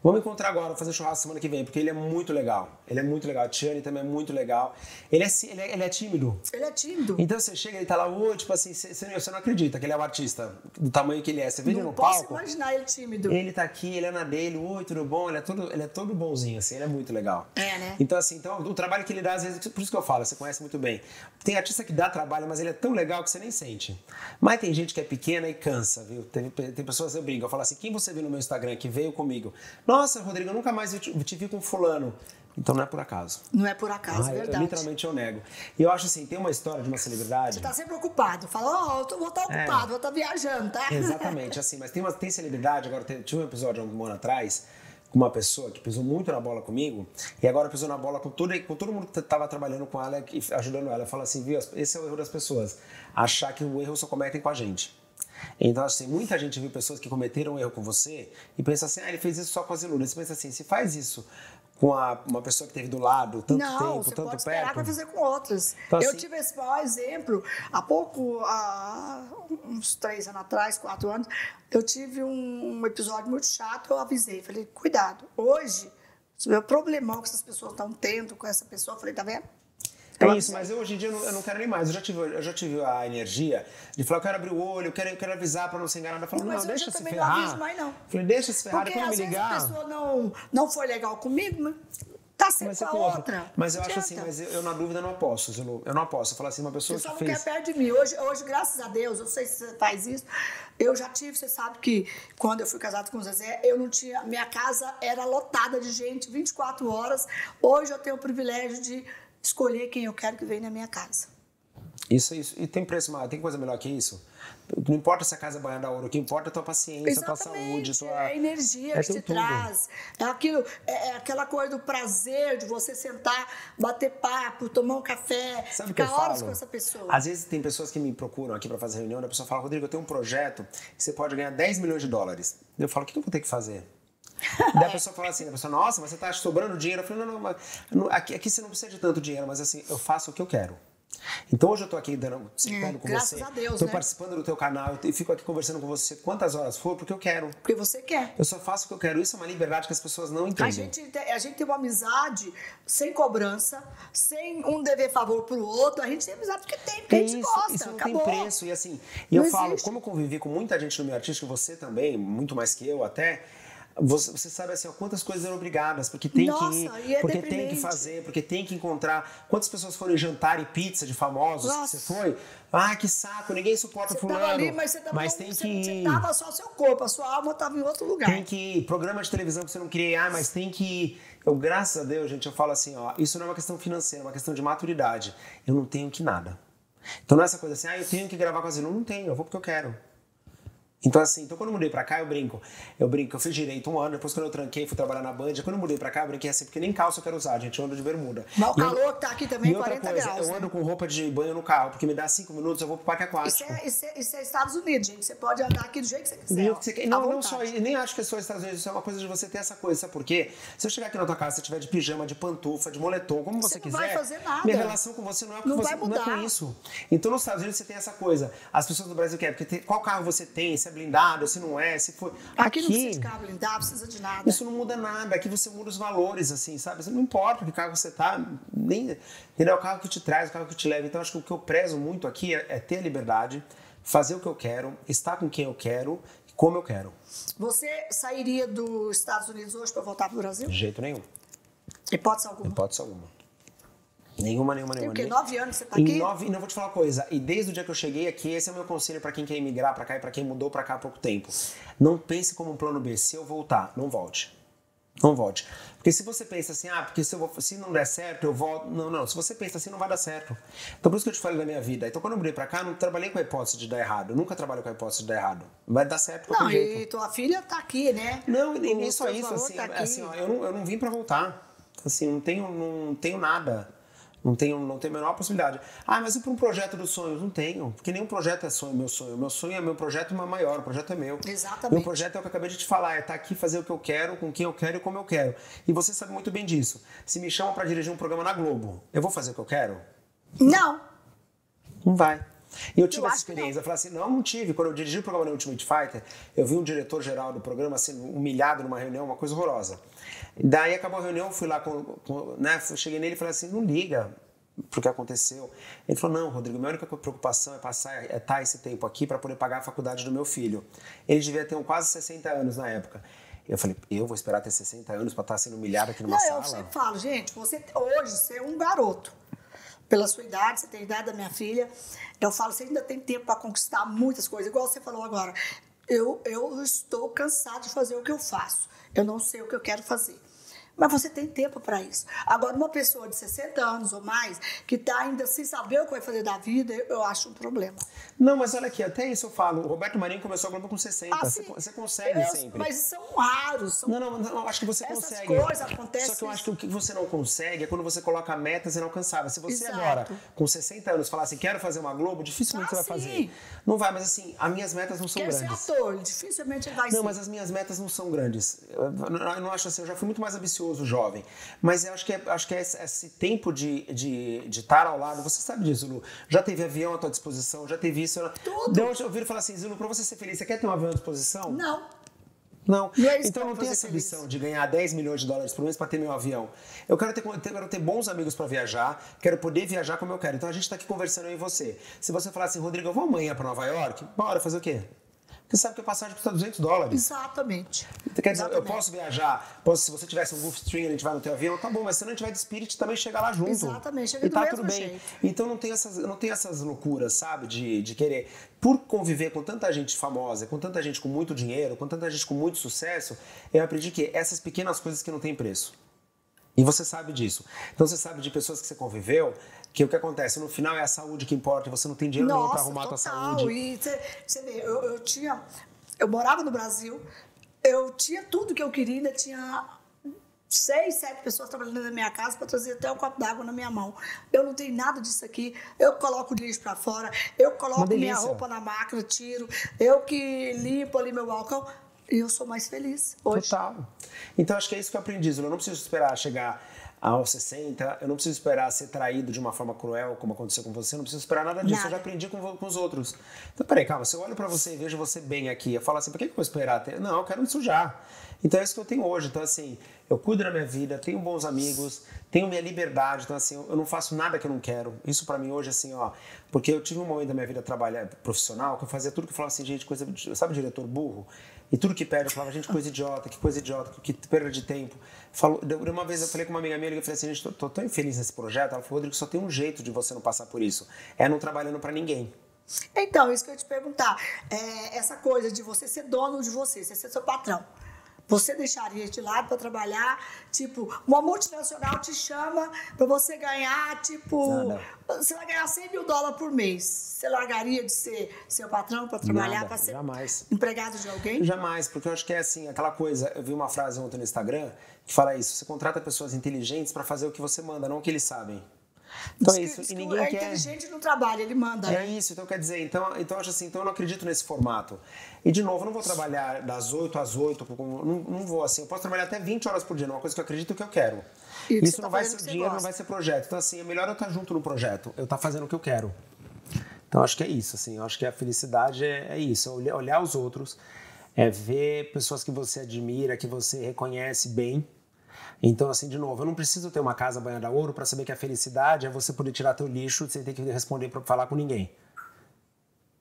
Vamos encontrar agora, vou fazer churrasco semana que vem, porque ele é muito legal. Ele é muito legal. A Tiane também é muito legal. Ele é, ele é, ele é tímido. Ele é tímido. Então você chega, ele tá lá, oi, tipo assim, você, não- você não acredita que ele é o artista, do tamanho que ele é. Você vê ele não no posso palco. imaginar ele tímido. Ele tá aqui, ele é na dele, oi, tudo bom? Ele é todo, ele é todo bonzinho, assim, ele é muito legal. É, né? Então, assim, então, o trabalho que ele dá, às vezes, por isso que eu falo, você conhece muito bem. Tem artista que dá trabalho, mas ele é tão legal que você nem sente. Mas tem gente que é pequena e cansa, viu? Tem, tem pessoas, eu brinco, eu falo assim, quem você viu no meu Instagram que veio comigo? Nossa, Rodrigo, eu nunca mais te, te vi com fulano. Então não é por acaso. Não é por acaso, Ah, é eu- verdade. literalmente eu nego. E eu acho assim, tem uma história de uma celebridade. Você tá sempre ocupado. Fala, ó, eu tô- vou estar ocupado, vou estar viajando, tá? Exatamente, assim, mas tem, uma, tem celebridade, agora tinha um episódio há um ano atrás, com uma pessoa que pisou muito na bola comigo, e agora pisou na bola com todo, com todo mundo que estava trabalhando com ela e ajudando ela. Fala assim, viu, esse é o erro das pessoas, achar que o erro só cometem com a gente. Então, assim, muita gente viu pessoas que cometeram um erro com você e pensa assim, ah, ele fez isso só com as ilunas. Você pensa assim, se faz isso com a- uma pessoa que teve do lado tanto não, tempo, você tanto pode esperar perto. para fazer com outras. Então, eu assim- tive esse maior exemplo há pouco, há uns três anos atrás, quatro anos, eu tive um, um episódio muito chato, eu avisei, falei, cuidado, hoje, o problemão que essas pessoas estão tendo com essa pessoa, eu falei, tá vendo? É isso, mas eu, hoje em dia eu não, eu não quero nem mais. Eu já, tive, eu já tive a energia de falar, eu quero abrir o olho, eu quero, eu quero avisar pra não ser enganada. Eu falo, Não, não, deixa eu se também não ferrar. aviso mais, não. Falei, deixa se ferrar, Porque às me vezes ligar. a pessoa não, não foi legal comigo, mas tá sempre é com a outra. outra. mas eu Não acho assim, adianta. mas eu, eu, na dúvida não aposto, Zilu. Eu não aposto. Eu falo assim, uma pessoa Você só que não fez. quer perto de mim. Hoje, hoje, graças a Deus, eu sei se você faz isso. Eu já tive, você sabe que quando eu fui casado com o Zezé, eu não tinha. Minha casa era lotada de gente 24 horas. Hoje eu tenho o privilégio de escolher quem eu quero que venha na minha casa. Isso, é isso. E tem preço maior, tem coisa melhor que isso? Não importa se a casa é banhar da ouro, o que importa é a tua paciência, a tua saúde, a tua. É a energia é que te tudo. traz. É, aquilo, é, é aquela coisa do prazer de você sentar, bater papo, tomar um café, Sabe o que ficar eu horas falo? com essa pessoa. Às vezes tem pessoas que me procuram aqui para fazer reunião, e a pessoa fala, Rodrigo, eu tenho um projeto, você pode ganhar 10 milhões de dólares. Eu falo, o que eu vou ter que fazer? Daí a pessoa fala assim, a pessoa, nossa, mas você tá sobrando dinheiro. Eu falei, não, não, mas aqui, aqui você não precisa de tanto dinheiro, mas assim, eu faço o que eu quero. Então hoje eu tô aqui dando, sentando É, com graças você, a Deus, tô né? participando do teu canal e fico aqui conversando com você quantas horas for, porque eu quero. Porque você quer. Eu só faço o que eu quero. Isso é uma liberdade que as pessoas não entendem. A gente, tem- a gente tem uma amizade sem cobrança, sem um dever favor pro outro. A gente tem amizade porque tem, porque a gente isso, gosta. isso não acabou. tem preço. E assim, e eu falo, como eu convivi com muita gente no meio artístico, você também, muito mais que eu até. Você, você sabe assim, ó, quantas coisas eram obrigadas, porque tem Nossa, que ir, é porque tem que deprimente. fazer, porque tem que encontrar. Quantas pessoas foram jantar e pizza de famosos que Nossa. você foi? Ah, que saco, ninguém suporta Você fulano. tava ali, mas você tava, mas tem você, que você ir. tava só seu corpo, a sua alma tava em outro lugar. Tem que ir. Programa de televisão que você não queria ir, ah, mas tem que ir. Eu, graças a Deus, gente, eu falo assim, ó, isso não é uma questão financeira, é uma questão de maturidade. Eu não tenho que nada. Então não é essa coisa assim, ah, eu tenho que gravar com a Zilu. Não tenho, eu vou porque eu quero. Então, assim, então quando eu mudei pra cá, eu brinco. Eu brinco, eu fiz direito um ano, depois quando eu tranquei, fui trabalhar na Band. Quando eu mudei pra cá, eu brinquei assim, porque nem calça eu quero usar, gente. Eu ando de bermuda. Mas o E eu- calor que tá aqui também, e outra 40 coisa, graus. eu né? ando com roupa de banho no carro, porque me dá cinco minutos, eu vou pro parque Isso aquático. é, isso, é, isso é Estados Unidos, gente. Você pode andar aqui do jeito que você quiser. que você quer. Não, não só isso. Nem acho que é só Estados Unidos. Isso é uma coisa de você ter essa coisa. Sabe por quê? Se eu chegar aqui na tua casa, você tiver de pijama, de pantufa, de moletom, como você, Você não quiser. vai fazer nada. Minha relação com você não é, com Não você, vai não é com mudar. isso. Então nos Estados Unidos você tem essa coisa. As pessoas do Brasil querem. Porque tem- qual carro você tem? Se é blindado, se não é, se foi. Aqui, não precisa de carro blindado, não precisa de nada. Isso não muda nada. Aqui você muda os valores, assim, sabe? Não importa que carro você tá, nem. Entendeu? É o carro que te traz, o carro que te leva. Então, acho que o que eu prezo muito aqui é, é ter a liberdade, fazer o que eu quero, estar com quem eu quero e como eu quero. Você sairia dos Estados Unidos hoje para voltar pro Brasil? De jeito nenhum. Hipótese alguma. Hipótese alguma. Nenhuma, nenhuma, Tem nenhuma. o quê? Nove anos que você tá Em aqui? nove, e não vou te falar uma coisa. E desde o dia que eu cheguei aqui, esse é o meu conselho para quem quer emigrar para cá e para quem mudou para cá há pouco tempo. Não pense como um plano B. Se eu voltar, não volte. Não volte. Porque se você pensa assim, ah, porque se, vou, se, não der certo, eu volto. Não, não. Se você pensa assim, não vai dar certo. Então, por isso que eu te falei da minha vida. Então, quando eu mudei pra cá, eu não trabalhei com a hipótese de dar errado. Eu nunca trabalho com a hipótese de dar errado. Vai dar certo Não, jeito. e tua filha tá aqui, né? Não, e nem só isso. Assim, tá assim ó, eu, não, eu não vim pra voltar. Assim, não tenho, não tenho nada. Não tenho, não tenho a menor possibilidade. Ah, mas e para um projeto dos sonhos? Não tenho, porque nenhum projeto é sonho, meu sonho. Meu sonho é meu projeto é maior, o projeto é meu. Exatamente. Meu projeto é o que eu acabei de te falar, é estar tá aqui fazer o que eu quero, com quem eu quero e como eu quero. E você sabe muito bem disso. Se me chamam para dirigir um programa na Globo, eu vou fazer o que eu quero? Não. Não vai. E eu tive eu essa experiência. Eu falei assim, não, não tive. Quando eu dirigi o programa no Ultimate Fighter, eu vi um diretor-geral do programa sendo humilhado numa reunião, uma coisa horrorosa. Daí acabou a reunião, fui lá, com, com né, cheguei nele e falei assim, não liga, pro que aconteceu. Ele falou: Não, Rodrigo, minha única preocupação é passar, é estar tá esse tempo aqui para poder pagar a faculdade do meu filho. Ele devia ter um quase 60 anos na época. Eu falei: Eu vou esperar ter 60 anos para estar tá sendo humilhado aqui numa Não, sala? Eu sempre falo, gente, você hoje você é um garoto. Pela sua idade, você tem a idade da minha filha. Eu falo, você ainda tem tempo para conquistar muitas coisas. Igual você falou agora. Eu, eu estou cansado de fazer o que eu faço. Eu não sei o que eu quero fazer. Mas você tem tempo para isso. Agora, uma pessoa de 60 anos ou mais, que está ainda sem saber o que vai fazer da vida, eu acho um problema. Não, mas olha aqui, até isso eu falo. O Roberto Marinho começou a Globo com 60. Ah, você, você, consegue eu, sempre. Mas são raros. São... Não, não, não, acho que você Essas consegue. coisas acontecem. Só que eu acho que o que você não consegue é quando você coloca metas inalcançáveis. Se você Exato. agora, com 60 anos, falar assim, quero fazer uma Globo, dificilmente ah, você vai sim. fazer. Não vai, mas assim, as minhas metas não são grandes. Ser ator, dificilmente vai Não, ser. mas as minhas metas não são grandes. Eu, eu não acho assim, eu já fui muito mais ambicioso jovem. Mas eu acho que é, acho que é esse, esse tempo de, de, de estar ao lado, você sabe disso, Lu. Já teve avião à tua disposição, já teve isso. Tudo. Deu, eu ouvi falar assim, Zulu, pra você ser feliz, você quer ter um avião à disposição? Não. Não. É então não tenho essa ambição de ganhar 10 milhões de dólares por mês para ter meu avião. Eu quero ter, quero ter bons amigos para viajar, quero poder viajar como eu quero. Então a gente está aqui conversando eu e você. Se você falar assim, Rodrigo, eu vou amanhã para Nova York, bora fazer o quê? Você sabe que a passagem custa 200 dólares. Exatamente. Quer dizer, Exatamente. eu posso viajar, posso, se você tivesse um Gulfstream, a gente vai no teu avião, tá bom, mas se não tiver de Spirit, também chega lá junto. Exatamente, chega e tá tudo bem. Jeito. Então não tem essas, não tem essas loucuras, sabe, de, de querer. Por conviver com tanta gente famosa, com tanta gente com muito dinheiro, com tanta gente com muito sucesso, eu aprendi que essas pequenas coisas que não têm preço. E você sabe disso. Então você sabe de pessoas que você conviveu, que o que acontece no final é a saúde que importa, você não tem dinheiro Nossa, nenhum para arrumar total. a tua saúde. E você, você vê, eu, eu tinha. Eu morava no Brasil, eu tinha tudo que eu queria, ainda tinha seis, sete pessoas trabalhando na minha casa para trazer até um copo d'água na minha mão. Eu não tenho nada disso aqui. Eu coloco o lixo para fora, eu coloco minha roupa na máquina, tiro, eu que limpo ali meu balcão. E eu sou mais feliz hoje. Total. Então acho que é isso que eu aprendi, Eu não preciso esperar chegar aos 60, eu não preciso esperar ser traído de uma forma cruel, como aconteceu com você, eu não preciso esperar nada disso, nada. eu já aprendi com, com, os outros. Então, peraí, calma, se eu olho para você e vejo você bem aqui, eu falo assim, por que, que eu vou esperar? Não, eu quero me sujar. Então é isso que eu tenho hoje. Então, assim, eu cuido da minha vida, tenho bons amigos, tenho minha liberdade. Então, assim, eu não faço nada que eu não quero. Isso para mim hoje, assim, ó. Porque eu tive um momento da minha vida trabalhar profissional que eu fazia tudo que eu falava assim, gente, coisa. Sabe diretor burro? E tudo que perde, eu falava, gente, coisa idiota, que coisa idiota, que perda de tempo. Falou, uma vez eu falei com uma amiga minha, eu falei assim, gente, tô, tô tão infeliz nesse projeto. Ela falou, Rodrigo, só tem um jeito de você não passar por isso. É não trabalhando para ninguém. Então, isso que eu ia te perguntar. É, essa coisa de você ser dono de você, você ser seu patrão. Você deixaria de lado para trabalhar? Tipo, uma multinacional te chama para você ganhar, tipo, Nada. você vai ganhar 100 mil dólares por mês. Você largaria de ser seu patrão para trabalhar, para ser jamais. empregado de alguém? Jamais, porque eu acho que é assim, aquela coisa. Eu vi uma frase ontem no Instagram que fala isso: você contrata pessoas inteligentes para fazer o que você manda, não o que eles sabem. Então é isso. E ninguém é quer... inteligente no trabalho, ele manda. É né? isso, então quer dizer, então, então acho assim, então eu não acredito nesse formato. E de novo, eu não vou trabalhar das 8 às 8, não, não vou assim, eu posso trabalhar até 20 horas por dia, uma coisa que eu acredito que eu quero. E isso não tá vai ser dinheiro, não vai ser projeto. Então assim, é melhor eu estar junto no projeto, eu estar fazendo o que eu quero. Então acho que é isso, assim, eu acho que a felicidade é, é isso, é olhar os outros, é ver pessoas que você admira, que você reconhece bem, então, assim, de novo, eu não preciso ter uma casa banhada a ouro para saber que a felicidade é você poder tirar teu lixo sem ter que responder para falar com ninguém.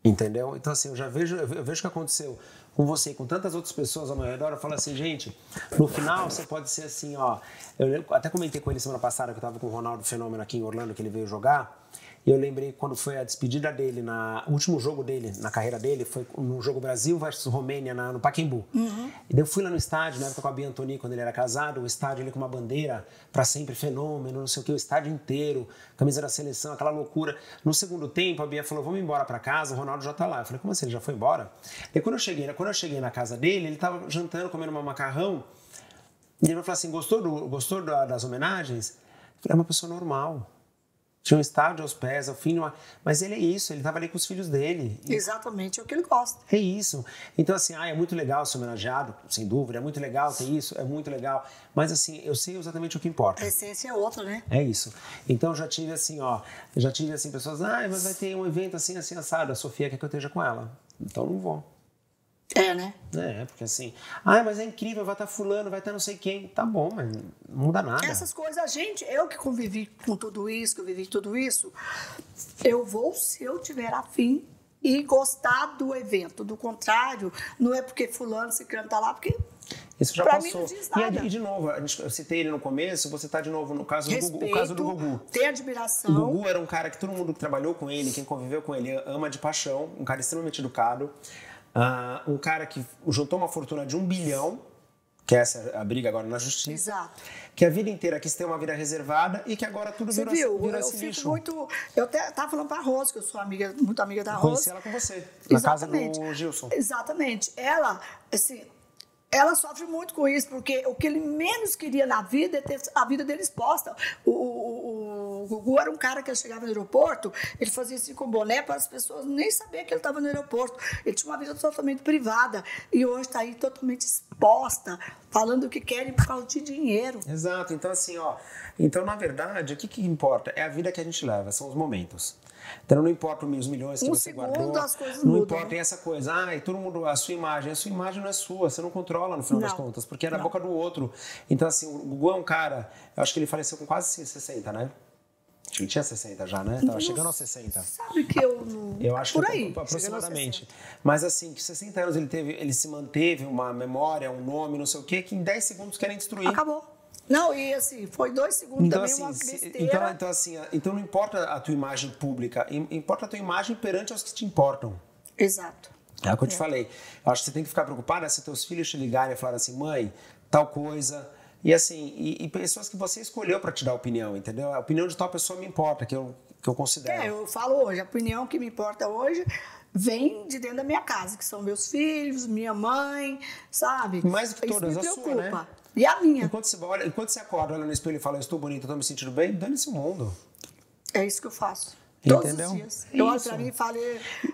Entendeu? Então, assim, eu já vejo, eu vejo o que aconteceu com você e com tantas outras pessoas ao meu redor. Eu falo assim, gente, no final você pode ser assim, ó. Eu até comentei com ele semana passada que eu estava com o Ronaldo Fenômeno aqui em Orlando, que ele veio jogar. E eu lembrei quando foi a despedida dele, na, o último jogo dele, na carreira dele, foi no jogo Brasil versus Romênia, na, no Pacaembu. Uhum. E eu fui lá no estádio, na época com a Bia Antoni, quando ele era casado, o estádio ali com uma bandeira, para sempre fenômeno, não sei o que, o estádio inteiro, camisa da seleção, aquela loucura. No segundo tempo, a Bia falou, vamos embora para casa, o Ronaldo já tá lá. Eu falei, como assim, ele já foi embora? E quando eu cheguei, quando eu cheguei na casa dele, ele tava jantando, comendo um macarrão, e ele falou assim, gostou, do, gostou das homenagens? Eu falei, é uma pessoa normal. Tinha um estádio aos pés, ao fim, mas ele é isso, ele estava ali com os filhos dele. Exatamente, é o que ele gosta. É isso. Então, assim, ah, é muito legal ser homenageado, sem dúvida, é muito legal ter isso, é muito legal. Mas, assim, eu sei exatamente o que importa. A essência é outra, né? É isso. Então, já tive, assim, ó, já tive, assim, pessoas, ah, mas vai ter um evento assim, assim, assado, a Sofia quer que eu esteja com ela. Então, não vou. É, né? É, porque assim, ah, mas é incrível, vai estar fulano, vai estar não sei quem. Tá bom, mas não muda nada. Essas coisas, a gente, eu que convivi com tudo isso, que eu vivi tudo isso, eu vou se eu tiver afim e gostar do evento. Do contrário, não é porque fulano se canta lá, porque isso já pra passou. E, e de novo, eu citei ele no começo, você está de novo no caso Respeito, do Gugu. O caso do Gugu. Tem admiração. O Gugu era um cara que todo mundo que trabalhou com ele, quem conviveu com ele, ama de paixão, um cara extremamente educado. Uh, um cara que juntou uma fortuna de um bilhão, que essa é a briga agora na justiça. Exato. Que a vida inteira quis ter uma vida reservada e que agora tudo Você virou, viu? virou eu fico lixo. muito. Eu até tava falando pra Rose, que eu sou amiga, muito amiga da Rose. Conheci ela com você, na Exatamente. casa do Gilson. Exatamente. Ela, assim, ela sofre muito com isso, porque o que ele menos queria na vida é ter a vida dele exposta. O, o, o Gugu era um cara que chegava no aeroporto, ele fazia assim com boné para as pessoas nem saber que ele estava no aeroporto. Ele tinha uma vida totalmente privada e hoje está aí totalmente exposta, falando o que querem por causa de dinheiro. Exato. Então, assim, ó. Então, na verdade, o que, que importa? É a vida que a gente leva, são os momentos. Então não importa os milhões que um você segundo, guardou. as coisas não mudam, importa né? essa coisa. Ah, e todo mundo, a sua imagem. A sua imagem não é sua, você não controla no final Não. das contas, porque é na boca do outro. Então, assim, o Gugu é um cara, eu acho que ele faleceu com quase 60, né? Ele tinha 60 já, né? Tava chegando aos 60. Sabe que eu não. Eu acho por que aí. aproximadamente. Mas assim, que 60 anos ele teve, ele se manteve uma memória, um nome, não sei o quê, que em 10 segundos querem destruir. Acabou. Não, e assim, foi dois segundos Então também, assim, uma besteira. então, então, assim, então não importa a tua imagem pública, im- importa a tua imagem perante aos que te importam. Exato. É o que eu te falei. Eu acho que você tem que ficar preocupada se teus filhos te ligarem e falarem assim, mãe, tal coisa. E assim, e, e pessoas que você escolheu para te dar opinião, entendeu? A opinião de tal pessoa me importa, que eu, que eu considero. É, eu falo hoje, a opinião que me importa hoje vem de dentro da minha casa, que são meus filhos, minha mãe, sabe? Mais do que Isso todas, me a sua, preocupa. né? E a minha. Enquanto você, olha, enquanto você acorda, olha no espelho e fala, eu estou bonita, estou me sentindo bem, dane-se o mundo. É isso que eu faço. Todos Entendeu? os dias. Eu olho Isso. pra mim e falo,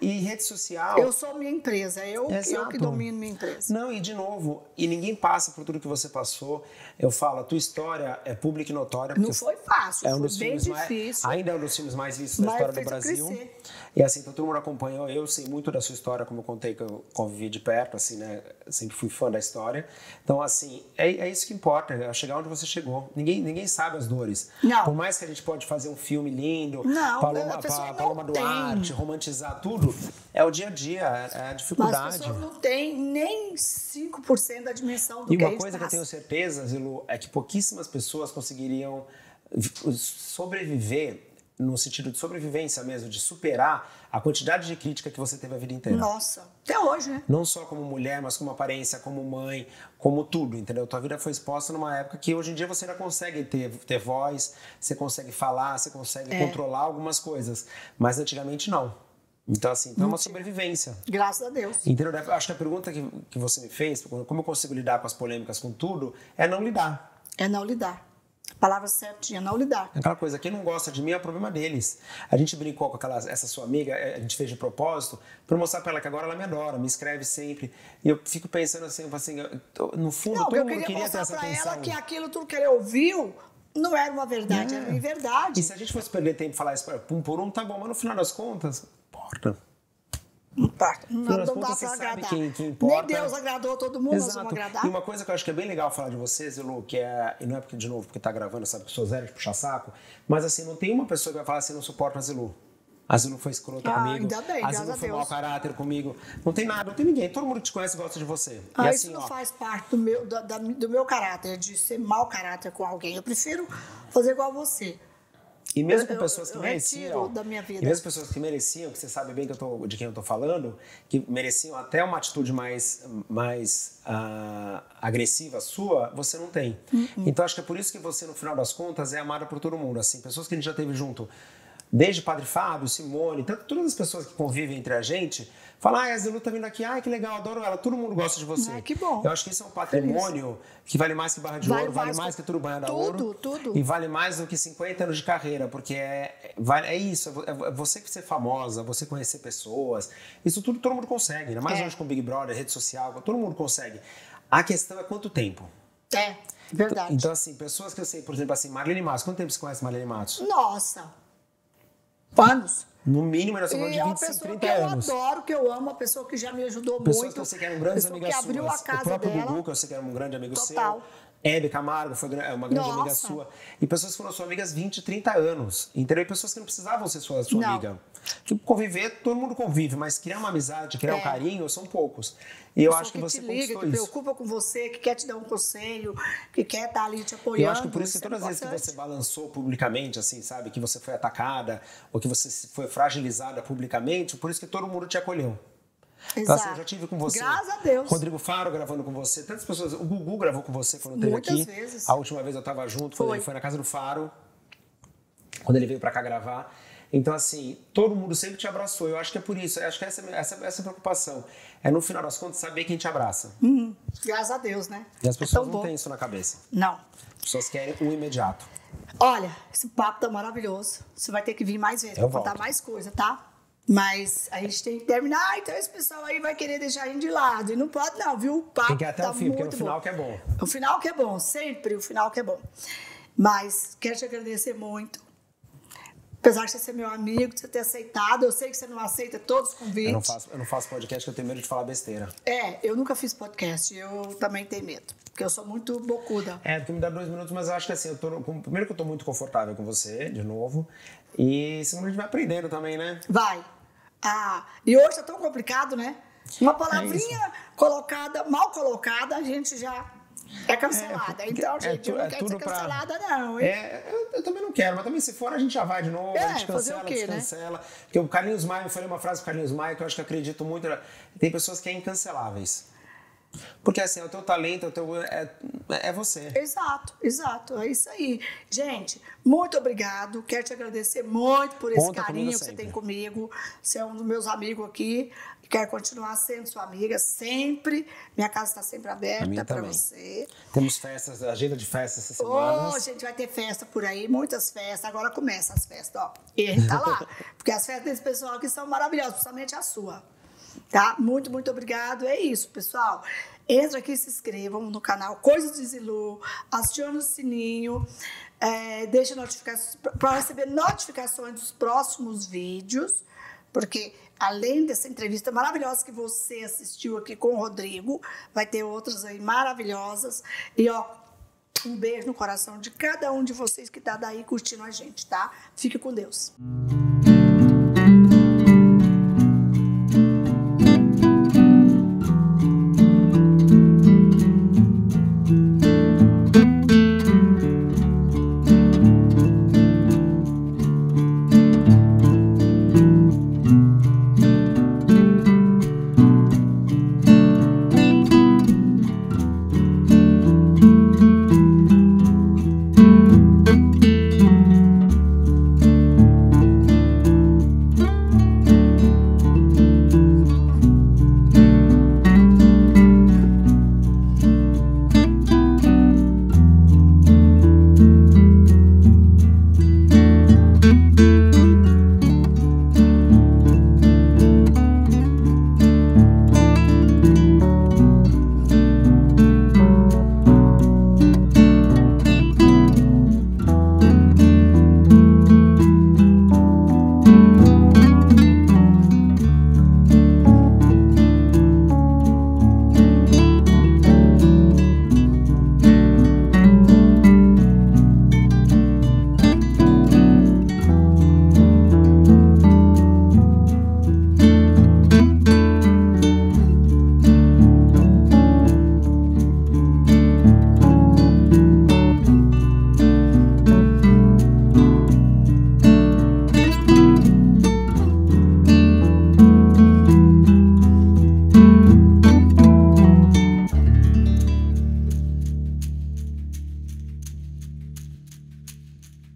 E rede social... eu sou minha empresa, eu, eu Exato. que domino minha empresa. Não, e de novo, e ninguém passa por tudo que você passou. Eu falo, a tua história é pública e notória. Não foi fácil, é um foi dos bem filmes mais, difícil. ainda é um dos filmes mais vistos da história do eu Brasil. crescer. E assim, então todo mundo acompanhou. Eu sei muito da sua história, como eu contei que eu convivi de perto, assim, né? Sempre fui fã da história. Então, assim, é, é isso que importa, é chegar onde você chegou. Ninguém, ninguém sabe as dores. Não. Por mais que a gente pode fazer um filme lindo, Não, Paloma, Pa- Paloma tem. Duarte, romantizar tudo, é o dia a dia, é a Mas as dificuldade. pessoas não têm nem 5% da dimensão do E que a uma gente coisa que eu tenho certeza, Zilu, é que pouquíssimas pessoas conseguiriam vi- sobreviver, no sentido de sobrevivência mesmo, de superar a quantidade de crítica que você teve a vida inteira. Nossa, até hoje, né? Não só como mulher, mas como aparência, como mãe, como tudo, entendeu? Tua vida foi exposta numa época que hoje em dia você ainda consegue ter, ter voz, você consegue falar, você consegue É. controlar algumas coisas, mas antigamente não. Então, assim, então é uma sobrevivência. Graças a Deus. Entendeu? Eu Acho que a pergunta que, que você me fez, como eu consigo lidar com as polêmicas, com tudo, é não lidar. É não lidar. Palavra certinha, não lidar. Aquela coisa, quem não gosta de mim é o problema deles. A gente brincou com aquela, essa sua amiga, eh, a gente fez de propósito, para mostrar para ela que agora ela me adora, me escreve sempre. E eu fico pensando assim, assim no fundo, Não, todo eu mundo queria queria ter mostrar essa pra atenção. ela que aquilo tudo que ele ouviu não era uma verdade, É. era uma verdade. E se a gente fosse perder tempo e falar isso um por um, tá bom, mas no final das contas, importa. Não, tá, não, não dá pra agradar. quem- quem importa. Nem Deus agradou todo mundo, nós vamos agradar. E uma coisa que eu acho que é bem legal falar de você, Zilu, que é. E não é porque, de novo, porque tá gravando, sabe que eu sou zero de puxar saco, mas assim, não tem uma pessoa que vai falar assim, não suporta a Zilu. A Zilu foi escrota Ah, comigo. ainda bem, a Zilu foi mau caráter comigo. Não tem nada, não tem ninguém. Todo mundo que te conhece gosta de você. Ah, e isso assim, não ó, faz parte do meu, da- do meu caráter, de ser mau caráter com alguém. Eu prefiro fazer igual você. E mesmo com Eu- pessoas eu- que eu mereciam. minha vida. E mesmo pessoas que mereciam, que você sabe bem que eu tô, de quem eu tô falando, que mereciam até uma atitude mais, mais ah, agressiva sua, você não tem. Uhum. Então acho que é por isso que você, no final das contas, é amada por todo mundo. Assim, pessoas que a gente já teve junto. Desde Padre Fábio, Simone, tanto, todas as pessoas que convivem entre a gente, falam, ah, a Zilu tá vindo aqui, ai, que legal, adoro ela, todo mundo gosta de você. Ai, que bom. Eu acho que isso é um patrimônio que vale mais que barra de Vale ouro, vale mais que- tudo banha da tudo, ouro. tudo. E vale mais do que 50 anos de carreira, porque é, é isso, é vo- é você ser famosa, você conhecer pessoas, isso tudo todo mundo consegue, ainda mais É. hoje com Big Brother, rede social, todo mundo consegue. A questão é quanto tempo. É, verdade. Então, assim, pessoas que eu sei, por exemplo, assim, Marlene Matos, quanto tempo você conhece Marlene Matos? Nossa. Anos. No mínimo, nós estamos E falando é de uma 25, pessoa 30 que eu anos. adoro, que eu amo, uma pessoa que já me ajudou Pessoas muito. que você quer um grandes pessoa amigas que abriu suas. a casa o próprio dela. Gugu, que você quer um grande amigo Total. seu. Hebe Camargo foi é uma grande amiga Nossa. sua. E pessoas que foram suas amigas 20, 30 anos. Entendeu? E pessoas que não precisavam ser sua, sua Não. amiga. Tipo, conviver, todo mundo convive, mas criar uma amizade, criar um É. carinho, são poucos. E eu Pessoa acho que, você te liga, conquistou que isso. preocupa com você, que quer te dar um conselho, que quer estar ali te E apoiando. eu acho que por isso que é todas as vezes que você balançou publicamente, assim, sabe, que você foi atacada, ou que você foi fragilizada publicamente, por isso que todo mundo te acolheu. Então, assim, eu já tive com você. Graças a Deus. Rodrigo Faro gravando com você. Tantas pessoas. O Gugu gravou com você quando teve Muitas aqui. vezes. A última vez eu tava junto, quando Foi. ele foi na casa do Faro. Quando ele veio pra cá gravar. Então, assim, todo mundo sempre te abraçou. Eu acho que é por isso. Eu acho que essa, essa, essa é a preocupação. É, no final das contas, saber quem te abraça. Graças a Deus, né? E as É pessoas tão não têm isso na cabeça. Não. As pessoas querem o imediato. Olha, esse papo tá maravilhoso. Você vai ter que vir mais vezes Eu pra contar mais coisa, tá? Mas a gente tem que terminar, Ah, então esse pessoal aí vai querer deixar a gente de lado. E não pode, não, viu? O papo Tem que ir até tá o fim, porque no muito final bom. que é bom. O final que é bom, sempre o final que é bom. Mas quero te agradecer muito. Apesar de você ser meu amigo, de você ter aceitado, eu sei que você não aceita todos os convites. Eu não, faço, eu não faço podcast porque eu tenho medo de falar besteira. É, eu nunca fiz podcast, eu também tenho medo, porque eu sou muito bocuda. É, porque me dá dois minutos, mas eu acho que assim, eu tô, primeiro que eu tô muito confortável com você, de novo. E segundo, a gente vai aprendendo também, né? Vai. Ah, e hoje tá tão complicado, né? Uma palavrinha colocada, mal colocada, a gente já é cancelada. então, é gente, eu não é quero ser pra- cancelada, não, hein? É, eu, eu também não quero, mas também se for, a gente já vai de novo, É, a gente fazer cancela, o quê, né? descancela. Porque o Carlinhos Maia, eu falei uma frase do Carlinhos Maia que eu acho que acredito muito. Tem pessoas que é incanceláveis. Porque assim, é o teu talento, é, o teu, é, é você. Exato, exato, é isso aí. Gente, muito obrigado. Quero te agradecer muito por esse Conta carinho que você tem comigo. Você é um dos meus amigos aqui. Quero continuar sendo sua amiga sempre. Minha casa está sempre aberta para você. Temos festas, agenda de festas essa semana. gente, vai ter festa por aí, muitas festas. Agora começa as festas, ó. E a gente tá lá. [LAUGHS] Porque as festas desse pessoal aqui são maravilhosas, principalmente a sua. Tá? Muito, muito obrigado. É isso, pessoal. Entra aqui se inscrevam no canal Coisas de Zilu, acione o sininho, é, deixa notificações para receber notificações dos próximos vídeos, porque além dessa entrevista maravilhosa que você assistiu aqui com o Rodrigo, vai ter outras aí maravilhosas. E ó, um beijo no coração de cada um de vocês que tá daí curtindo a gente, tá? Fique com Deus.